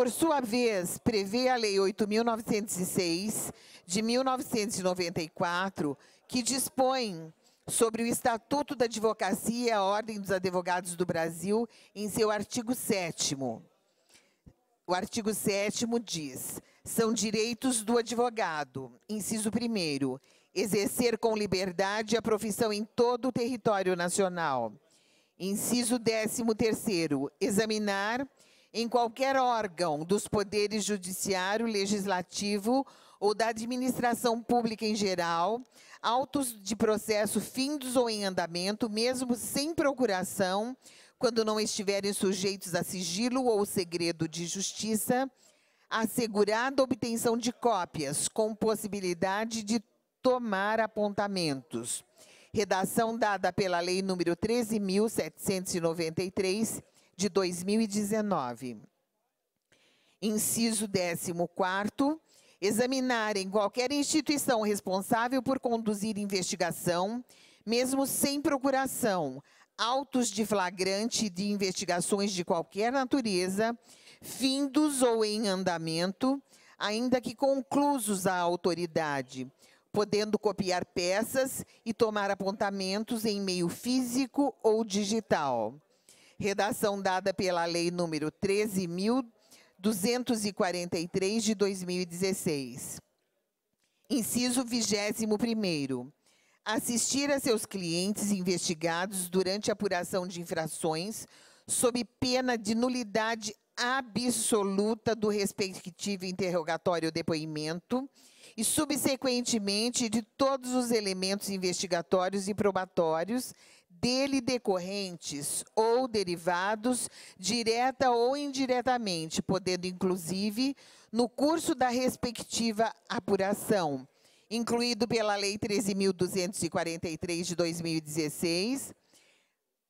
Por sua vez, prevê a Lei 8.906, de 1994, que dispõe sobre o Estatuto da Advocacia e a Ordem dos Advogados do Brasil, em seu artigo 7 o artigo 7 diz: são direitos do advogado, inciso 1, exercer com liberdade a profissão em todo o território nacional. Inciso 13, examinar em qualquer órgão dos poderes judiciário, legislativo ou da administração pública em geral, autos de processo findos ou em andamento, mesmo sem procuração, quando não estiverem sujeitos a sigilo ou segredo de justiça, assegurada a obtenção de cópias, com possibilidade de tomar apontamentos. Redação dada pela Lei nº 13.793, de 2019. Inciso 14 examinar em qualquer instituição responsável por conduzir investigação, mesmo sem procuração, autos de flagrante de investigações de qualquer natureza, findos ou em andamento, ainda que conclusos à autoridade, podendo copiar peças e tomar apontamentos em meio físico ou digital. Redação dada pela Lei número 13.243 de 2016. Inciso 21 assistir a seus clientes investigados durante a apuração de infrações sob pena de nulidade absoluta do respectivo interrogatório ou depoimento e, subsequentemente, de todos os elementos investigatórios e probatórios dele decorrentes ou derivados, direta ou indiretamente, podendo, inclusive, no curso da respectiva apuração, incluído pela Lei 13.243 de 2016,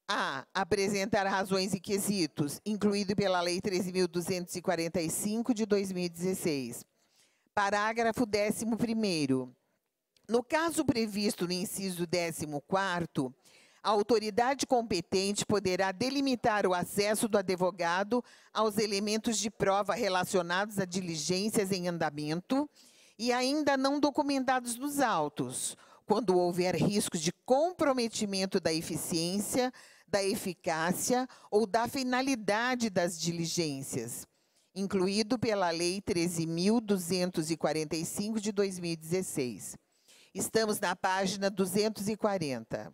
a. Apresentar razões e quesitos, incluído pela Lei 13.245 de 2016. Parágrafo 11 No caso previsto no inciso 14 a autoridade competente poderá delimitar o acesso do advogado aos elementos de prova relacionados a diligências em andamento e ainda não documentados nos autos, quando houver riscos de comprometimento da eficiência, da eficácia ou da finalidade das diligências, incluído pela Lei 13.245 de 2016. Estamos na página 240.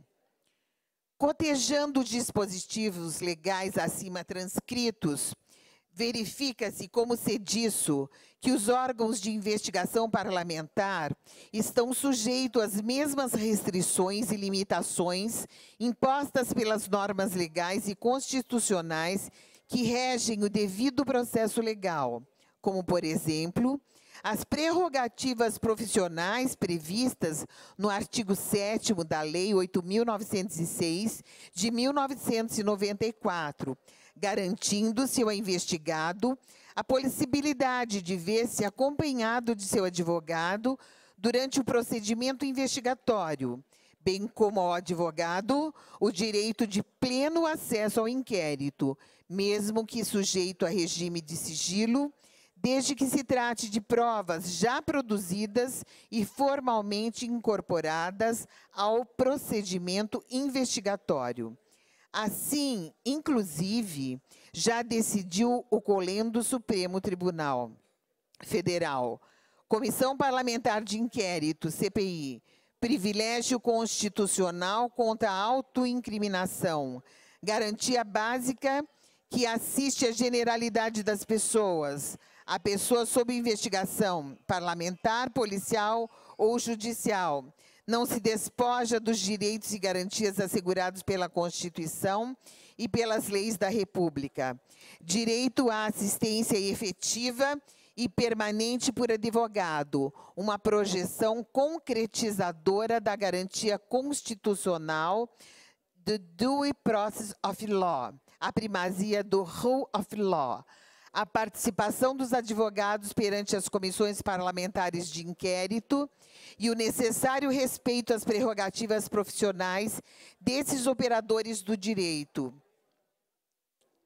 Cotejando dispositivos legais acima transcritos, verifica-se, como se disso, que os órgãos de investigação parlamentar estão sujeitos às mesmas restrições e limitações impostas pelas normas legais e constitucionais que regem o devido processo legal, como, por exemplo, as prerrogativas profissionais previstas no artigo 7 da Lei 8.906, de 1994, garantindo-se ao investigado a possibilidade de ver-se acompanhado de seu advogado durante o procedimento investigatório, bem como ao advogado o direito de pleno acesso ao inquérito, mesmo que sujeito a regime de sigilo desde que se trate de provas já produzidas e formalmente incorporadas ao procedimento investigatório. Assim, inclusive, já decidiu o Colendo Supremo Tribunal Federal. Comissão Parlamentar de Inquérito, CPI, privilégio constitucional contra a autoincriminação, garantia básica que assiste à generalidade das pessoas, a pessoa sob investigação parlamentar, policial ou judicial. Não se despoja dos direitos e garantias assegurados pela Constituição e pelas leis da República. Direito à assistência efetiva e permanente por advogado, uma projeção concretizadora da garantia constitucional do due process of law, a primazia do rule of law a participação dos advogados perante as comissões parlamentares de inquérito e o necessário respeito às prerrogativas profissionais desses operadores do direito.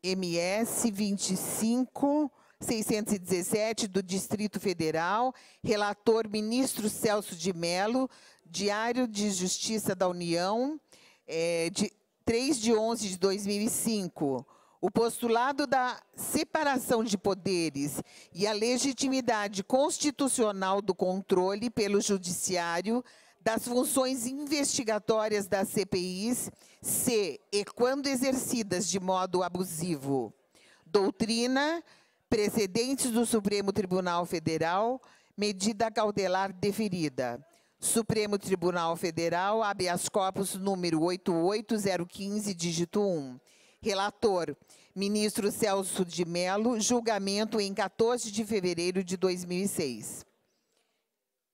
MS 25 617 do Distrito Federal, relator ministro Celso de Mello, Diário de Justiça da União, é, de 3 de 11 de 2005 o postulado da separação de poderes e a legitimidade constitucional do controle pelo Judiciário das funções investigatórias das CPIs, se e quando exercidas de modo abusivo. Doutrina, precedentes do Supremo Tribunal Federal, medida cautelar deferida. Supremo Tribunal Federal, habeas corpus número 88015, dígito 1. Relator, ministro Celso de Mello, julgamento em 14 de fevereiro de 2006.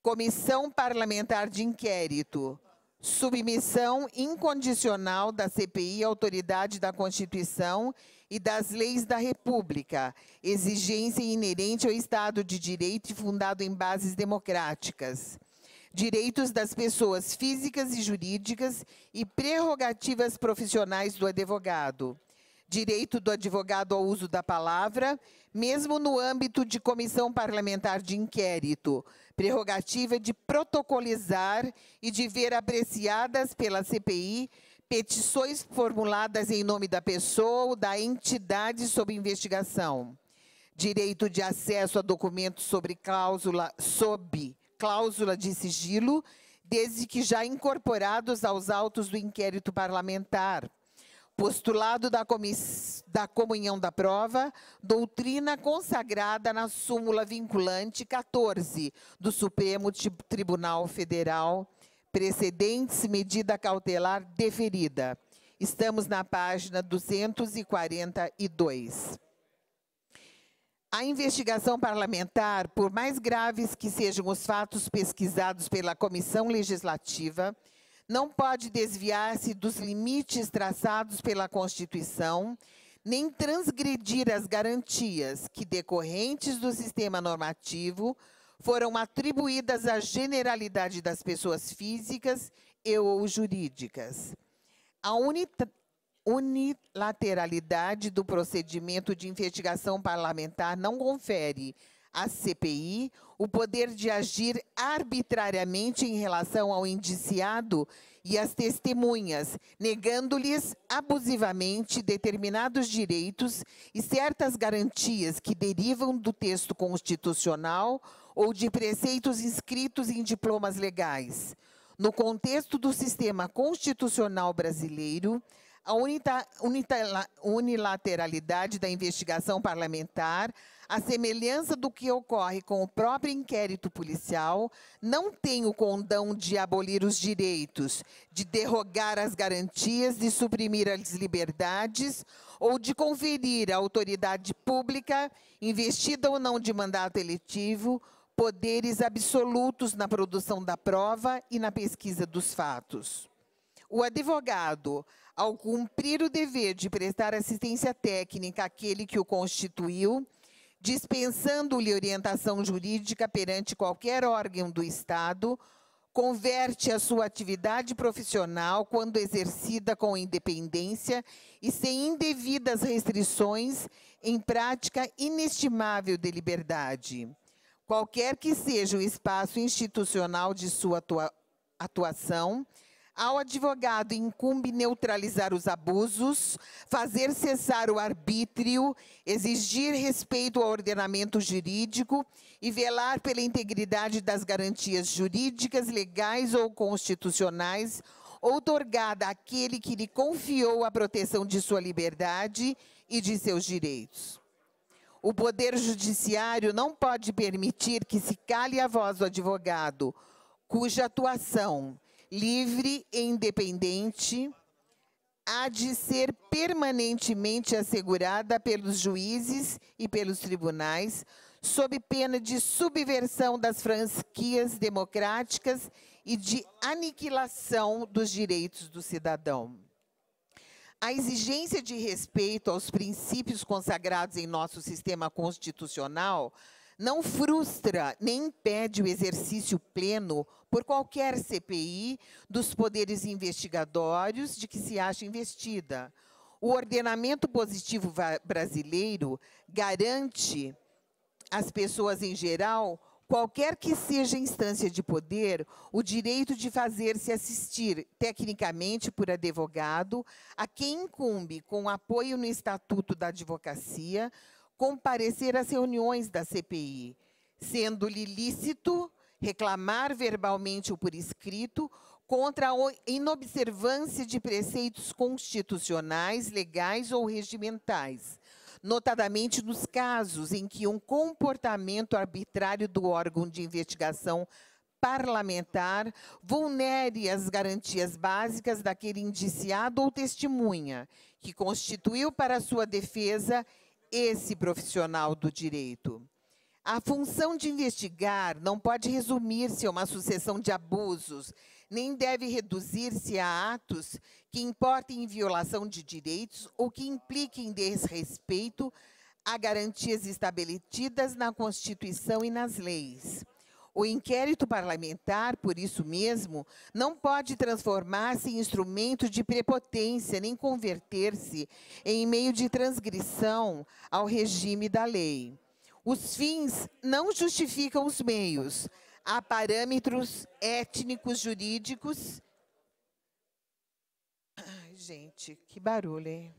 Comissão Parlamentar de Inquérito. Submissão incondicional da CPI à autoridade da Constituição e das leis da República. Exigência inerente ao Estado de Direito e fundado em bases democráticas direitos das pessoas físicas e jurídicas e prerrogativas profissionais do advogado. Direito do advogado ao uso da palavra, mesmo no âmbito de comissão parlamentar de inquérito. Prerrogativa de protocolizar e de ver apreciadas pela CPI petições formuladas em nome da pessoa ou da entidade sob investigação. Direito de acesso a documentos sobre cláusula sob cláusula de sigilo, desde que já incorporados aos autos do inquérito parlamentar. Postulado da, da comunhão da prova, doutrina consagrada na súmula vinculante 14 do Supremo Tribunal Federal, precedentes medida cautelar deferida. Estamos na página 242. A investigação parlamentar, por mais graves que sejam os fatos pesquisados pela comissão legislativa, não pode desviar-se dos limites traçados pela Constituição, nem transgredir as garantias que, decorrentes do sistema normativo, foram atribuídas à generalidade das pessoas físicas e ou jurídicas. A unilateralidade do procedimento de investigação parlamentar não confere à CPI o poder de agir arbitrariamente em relação ao indiciado e às testemunhas, negando-lhes abusivamente determinados direitos e certas garantias que derivam do texto constitucional ou de preceitos inscritos em diplomas legais. No contexto do sistema constitucional brasileiro, a unilateralidade da investigação parlamentar, a semelhança do que ocorre com o próprio inquérito policial, não tem o condão de abolir os direitos, de derrogar as garantias, de suprimir as liberdades ou de conferir à autoridade pública, investida ou não de mandato eletivo, poderes absolutos na produção da prova e na pesquisa dos fatos. O advogado, ao cumprir o dever de prestar assistência técnica àquele que o constituiu, dispensando-lhe orientação jurídica perante qualquer órgão do Estado, converte a sua atividade profissional, quando exercida com independência e sem indevidas restrições, em prática inestimável de liberdade. Qualquer que seja o espaço institucional de sua atua atuação, ao advogado incumbe neutralizar os abusos, fazer cessar o arbítrio, exigir respeito ao ordenamento jurídico e velar pela integridade das garantias jurídicas, legais ou constitucionais outorgada àquele que lhe confiou a proteção de sua liberdade e de seus direitos. O Poder Judiciário não pode permitir que se cale a voz do advogado, cuja atuação livre e independente, há de ser permanentemente assegurada pelos juízes e pelos tribunais, sob pena de subversão das franquias democráticas e de aniquilação dos direitos do cidadão. A exigência de respeito aos princípios consagrados em nosso sistema constitucional não frustra nem impede o exercício pleno por qualquer CPI dos poderes investigatórios de que se acha investida. O ordenamento positivo brasileiro garante às pessoas em geral, qualquer que seja a instância de poder, o direito de fazer-se assistir tecnicamente por advogado, a quem incumbe, com apoio no Estatuto da Advocacia, comparecer às reuniões da CPI, sendo-lhe lícito reclamar verbalmente ou por escrito contra a inobservância de preceitos constitucionais, legais ou regimentais, notadamente nos casos em que um comportamento arbitrário do órgão de investigação parlamentar vulnere as garantias básicas daquele indiciado ou testemunha, que constituiu para sua defesa esse profissional do direito. A função de investigar não pode resumir-se a uma sucessão de abusos, nem deve reduzir-se a atos que importem em violação de direitos ou que impliquem desrespeito a garantias estabelecidas na Constituição e nas leis. O inquérito parlamentar, por isso mesmo, não pode transformar-se em instrumento de prepotência, nem converter-se em meio de transgressão ao regime da lei. Os fins não justificam os meios. Há parâmetros étnicos, jurídicos. Ai, gente, que barulho, hein?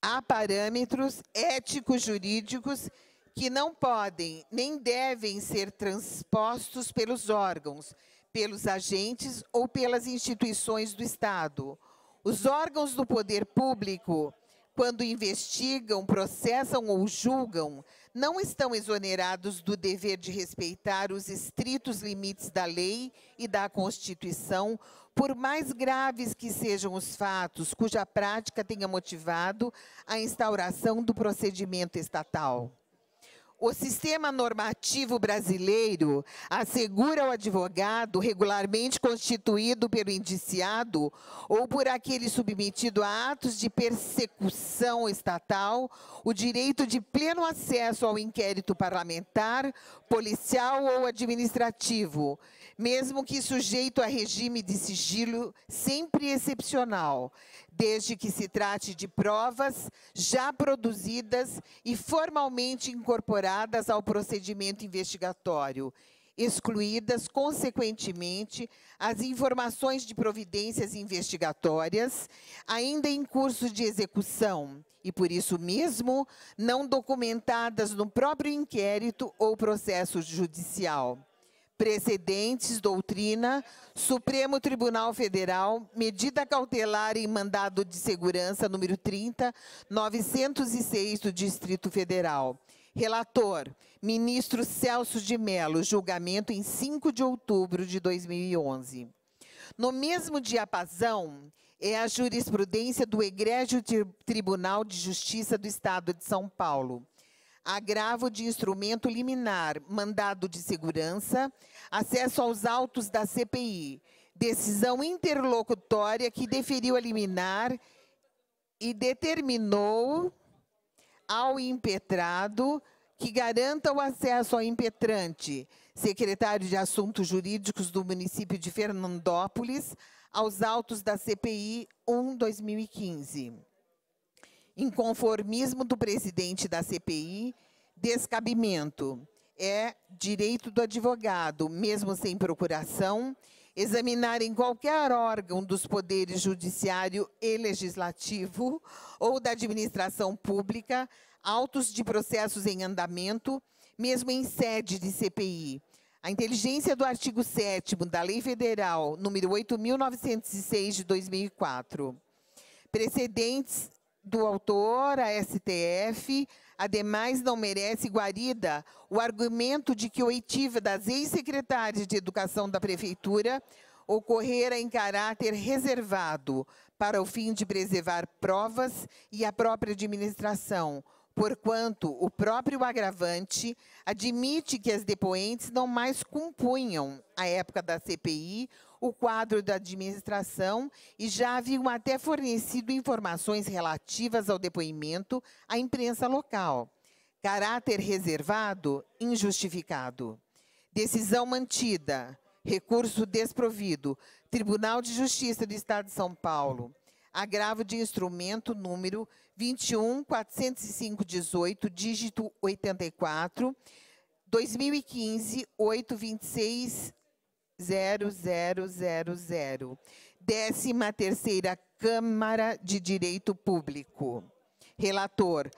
Há parâmetros éticos, jurídicos que não podem nem devem ser transpostos pelos órgãos, pelos agentes ou pelas instituições do Estado. Os órgãos do poder público, quando investigam, processam ou julgam, não estão exonerados do dever de respeitar os estritos limites da lei e da Constituição, por mais graves que sejam os fatos cuja prática tenha motivado a instauração do procedimento estatal. O sistema normativo brasileiro assegura ao advogado regularmente constituído pelo indiciado ou por aquele submetido a atos de persecução estatal o direito de pleno acesso ao inquérito parlamentar, policial ou administrativo, mesmo que sujeito a regime de sigilo sempre excepcional, desde que se trate de provas já produzidas e formalmente incorporadas ao procedimento investigatório, excluídas, consequentemente, as informações de providências investigatórias ainda em curso de execução e, por isso mesmo, não documentadas no próprio inquérito ou processo judicial precedentes, doutrina, Supremo Tribunal Federal, medida cautelar em mandado de segurança número 30, 906 do Distrito Federal. Relator, ministro Celso de Mello, julgamento em 5 de outubro de 2011. No mesmo diapasão, é a jurisprudência do Egrégio Tribunal de Justiça do Estado de São Paulo agravo de instrumento liminar, mandado de segurança, acesso aos autos da CPI, decisão interlocutória que deferiu a liminar e determinou ao impetrado que garanta o acesso ao impetrante, secretário de Assuntos Jurídicos do município de Fernandópolis, aos autos da CPI 1/2015 inconformismo do presidente da CPI, descabimento. É direito do advogado, mesmo sem procuração, examinar em qualquer órgão dos poderes judiciário e legislativo ou da administração pública autos de processos em andamento, mesmo em sede de CPI. A inteligência do artigo 7 da Lei Federal número 8906 de 2004. Precedentes do autor, a STF, ademais não merece guarida o argumento de que o oitiva das ex-secretárias de Educação da Prefeitura ocorrera em caráter reservado para o fim de preservar provas e a própria administração, porquanto o próprio agravante admite que as depoentes não mais compunham, à época da CPI, o quadro da administração e já haviam até fornecido informações relativas ao depoimento à imprensa local. Caráter reservado, injustificado. Decisão mantida. Recurso desprovido. Tribunal de Justiça do Estado de São Paulo. Agravo de instrumento número 21 405 18, dígito 84, 2015 826 0000. Décima terceira Câmara de Direito Público. Relator,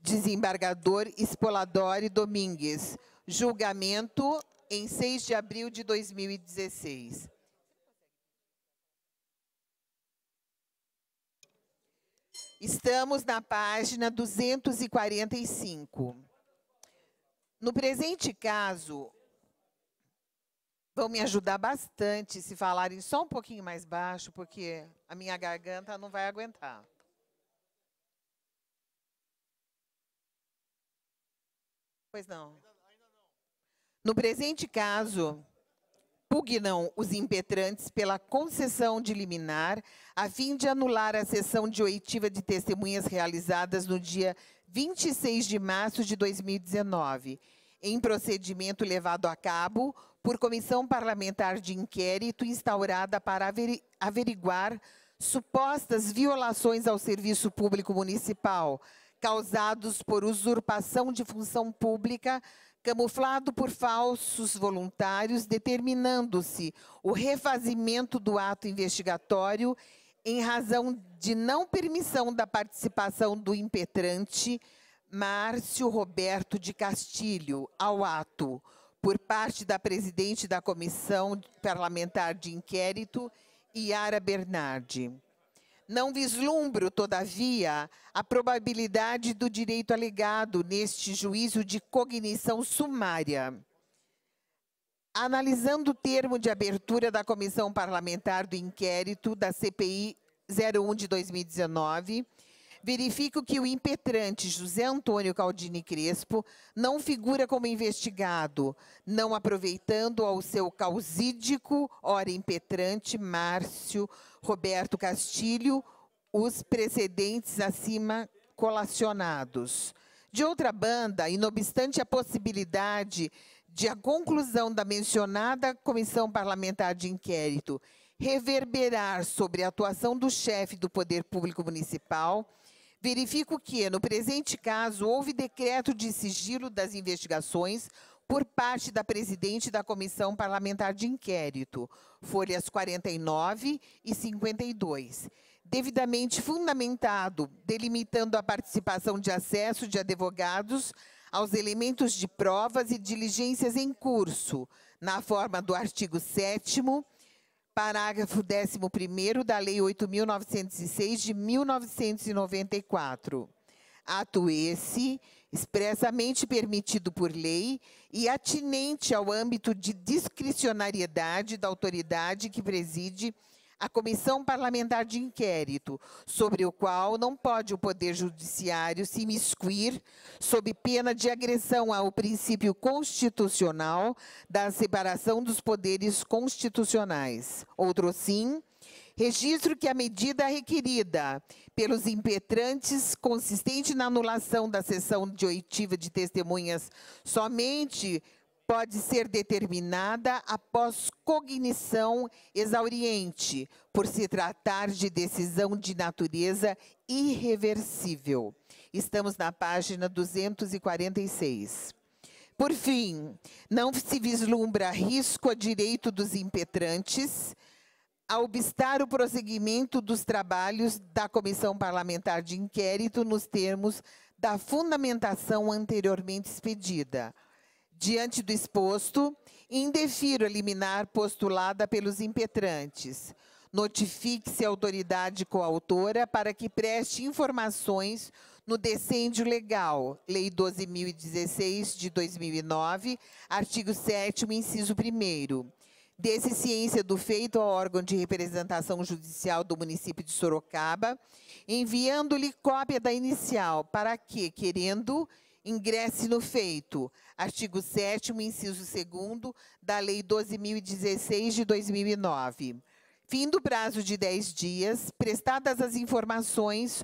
desembargador Espoladori Domingues. Julgamento em 6 de abril de 2016. Estamos na página 245. No presente caso, vão me ajudar bastante se falarem só um pouquinho mais baixo, porque a minha garganta não vai aguentar. Pois não. No presente caso, pugnam os impetrantes pela concessão de liminar, a fim de anular a sessão de oitiva de testemunhas realizadas no dia 26 de março de 2019, em procedimento levado a cabo por comissão parlamentar de inquérito instaurada para averiguar supostas violações ao serviço público municipal causados por usurpação de função pública camuflado por falsos voluntários, determinando-se o refazimento do ato investigatório em razão de não permissão da participação do impetrante Márcio Roberto de Castilho ao ato, por parte da presidente da Comissão Parlamentar de Inquérito, Yara Bernardi. Não vislumbro, todavia, a probabilidade do direito alegado neste juízo de cognição sumária. Analisando o termo de abertura da Comissão Parlamentar do Inquérito da CPI 01 de 2019, verifico que o impetrante José Antônio Caldini Crespo não figura como investigado, não aproveitando ao seu causídico, ora impetrante, Márcio Roberto Castilho, os precedentes acima colacionados. De outra banda, e não obstante a possibilidade de a conclusão da mencionada comissão parlamentar de inquérito reverberar sobre a atuação do chefe do Poder Público Municipal, verifico que, no presente caso, houve decreto de sigilo das investigações por parte da presidente da Comissão Parlamentar de Inquérito, folhas 49 e 52, devidamente fundamentado, delimitando a participação de acesso de advogados aos elementos de provas e diligências em curso, na forma do artigo 7 parágrafo 11º da Lei 8.906 de 1994. Ato esse expressamente permitido por lei e atinente ao âmbito de discricionariedade da autoridade que preside a Comissão Parlamentar de Inquérito, sobre o qual não pode o Poder Judiciário se imiscuir sob pena de agressão ao princípio constitucional da separação dos poderes constitucionais. Outro sim, registro que a medida requerida pelos impetrantes, consistente na anulação da sessão de oitiva de testemunhas somente pode ser determinada após cognição exauriente, por se tratar de decisão de natureza irreversível. Estamos na página 246. Por fim, não se vislumbra risco a direito dos impetrantes a obstar o prosseguimento dos trabalhos da Comissão Parlamentar de Inquérito nos termos da fundamentação anteriormente expedida Diante do exposto, indefiro a liminar postulada pelos impetrantes. Notifique-se a autoridade coautora para que preste informações no decêndio legal, Lei 12.016 de 2009, artigo 7 inciso 1 Desse ciência do feito ao órgão de representação judicial do município de Sorocaba, enviando-lhe cópia da inicial, para que, querendo, ingresse no feito. Artigo 7 inciso 2 da Lei 12.016 de 2009. Fim do prazo de 10 dias, prestadas as informações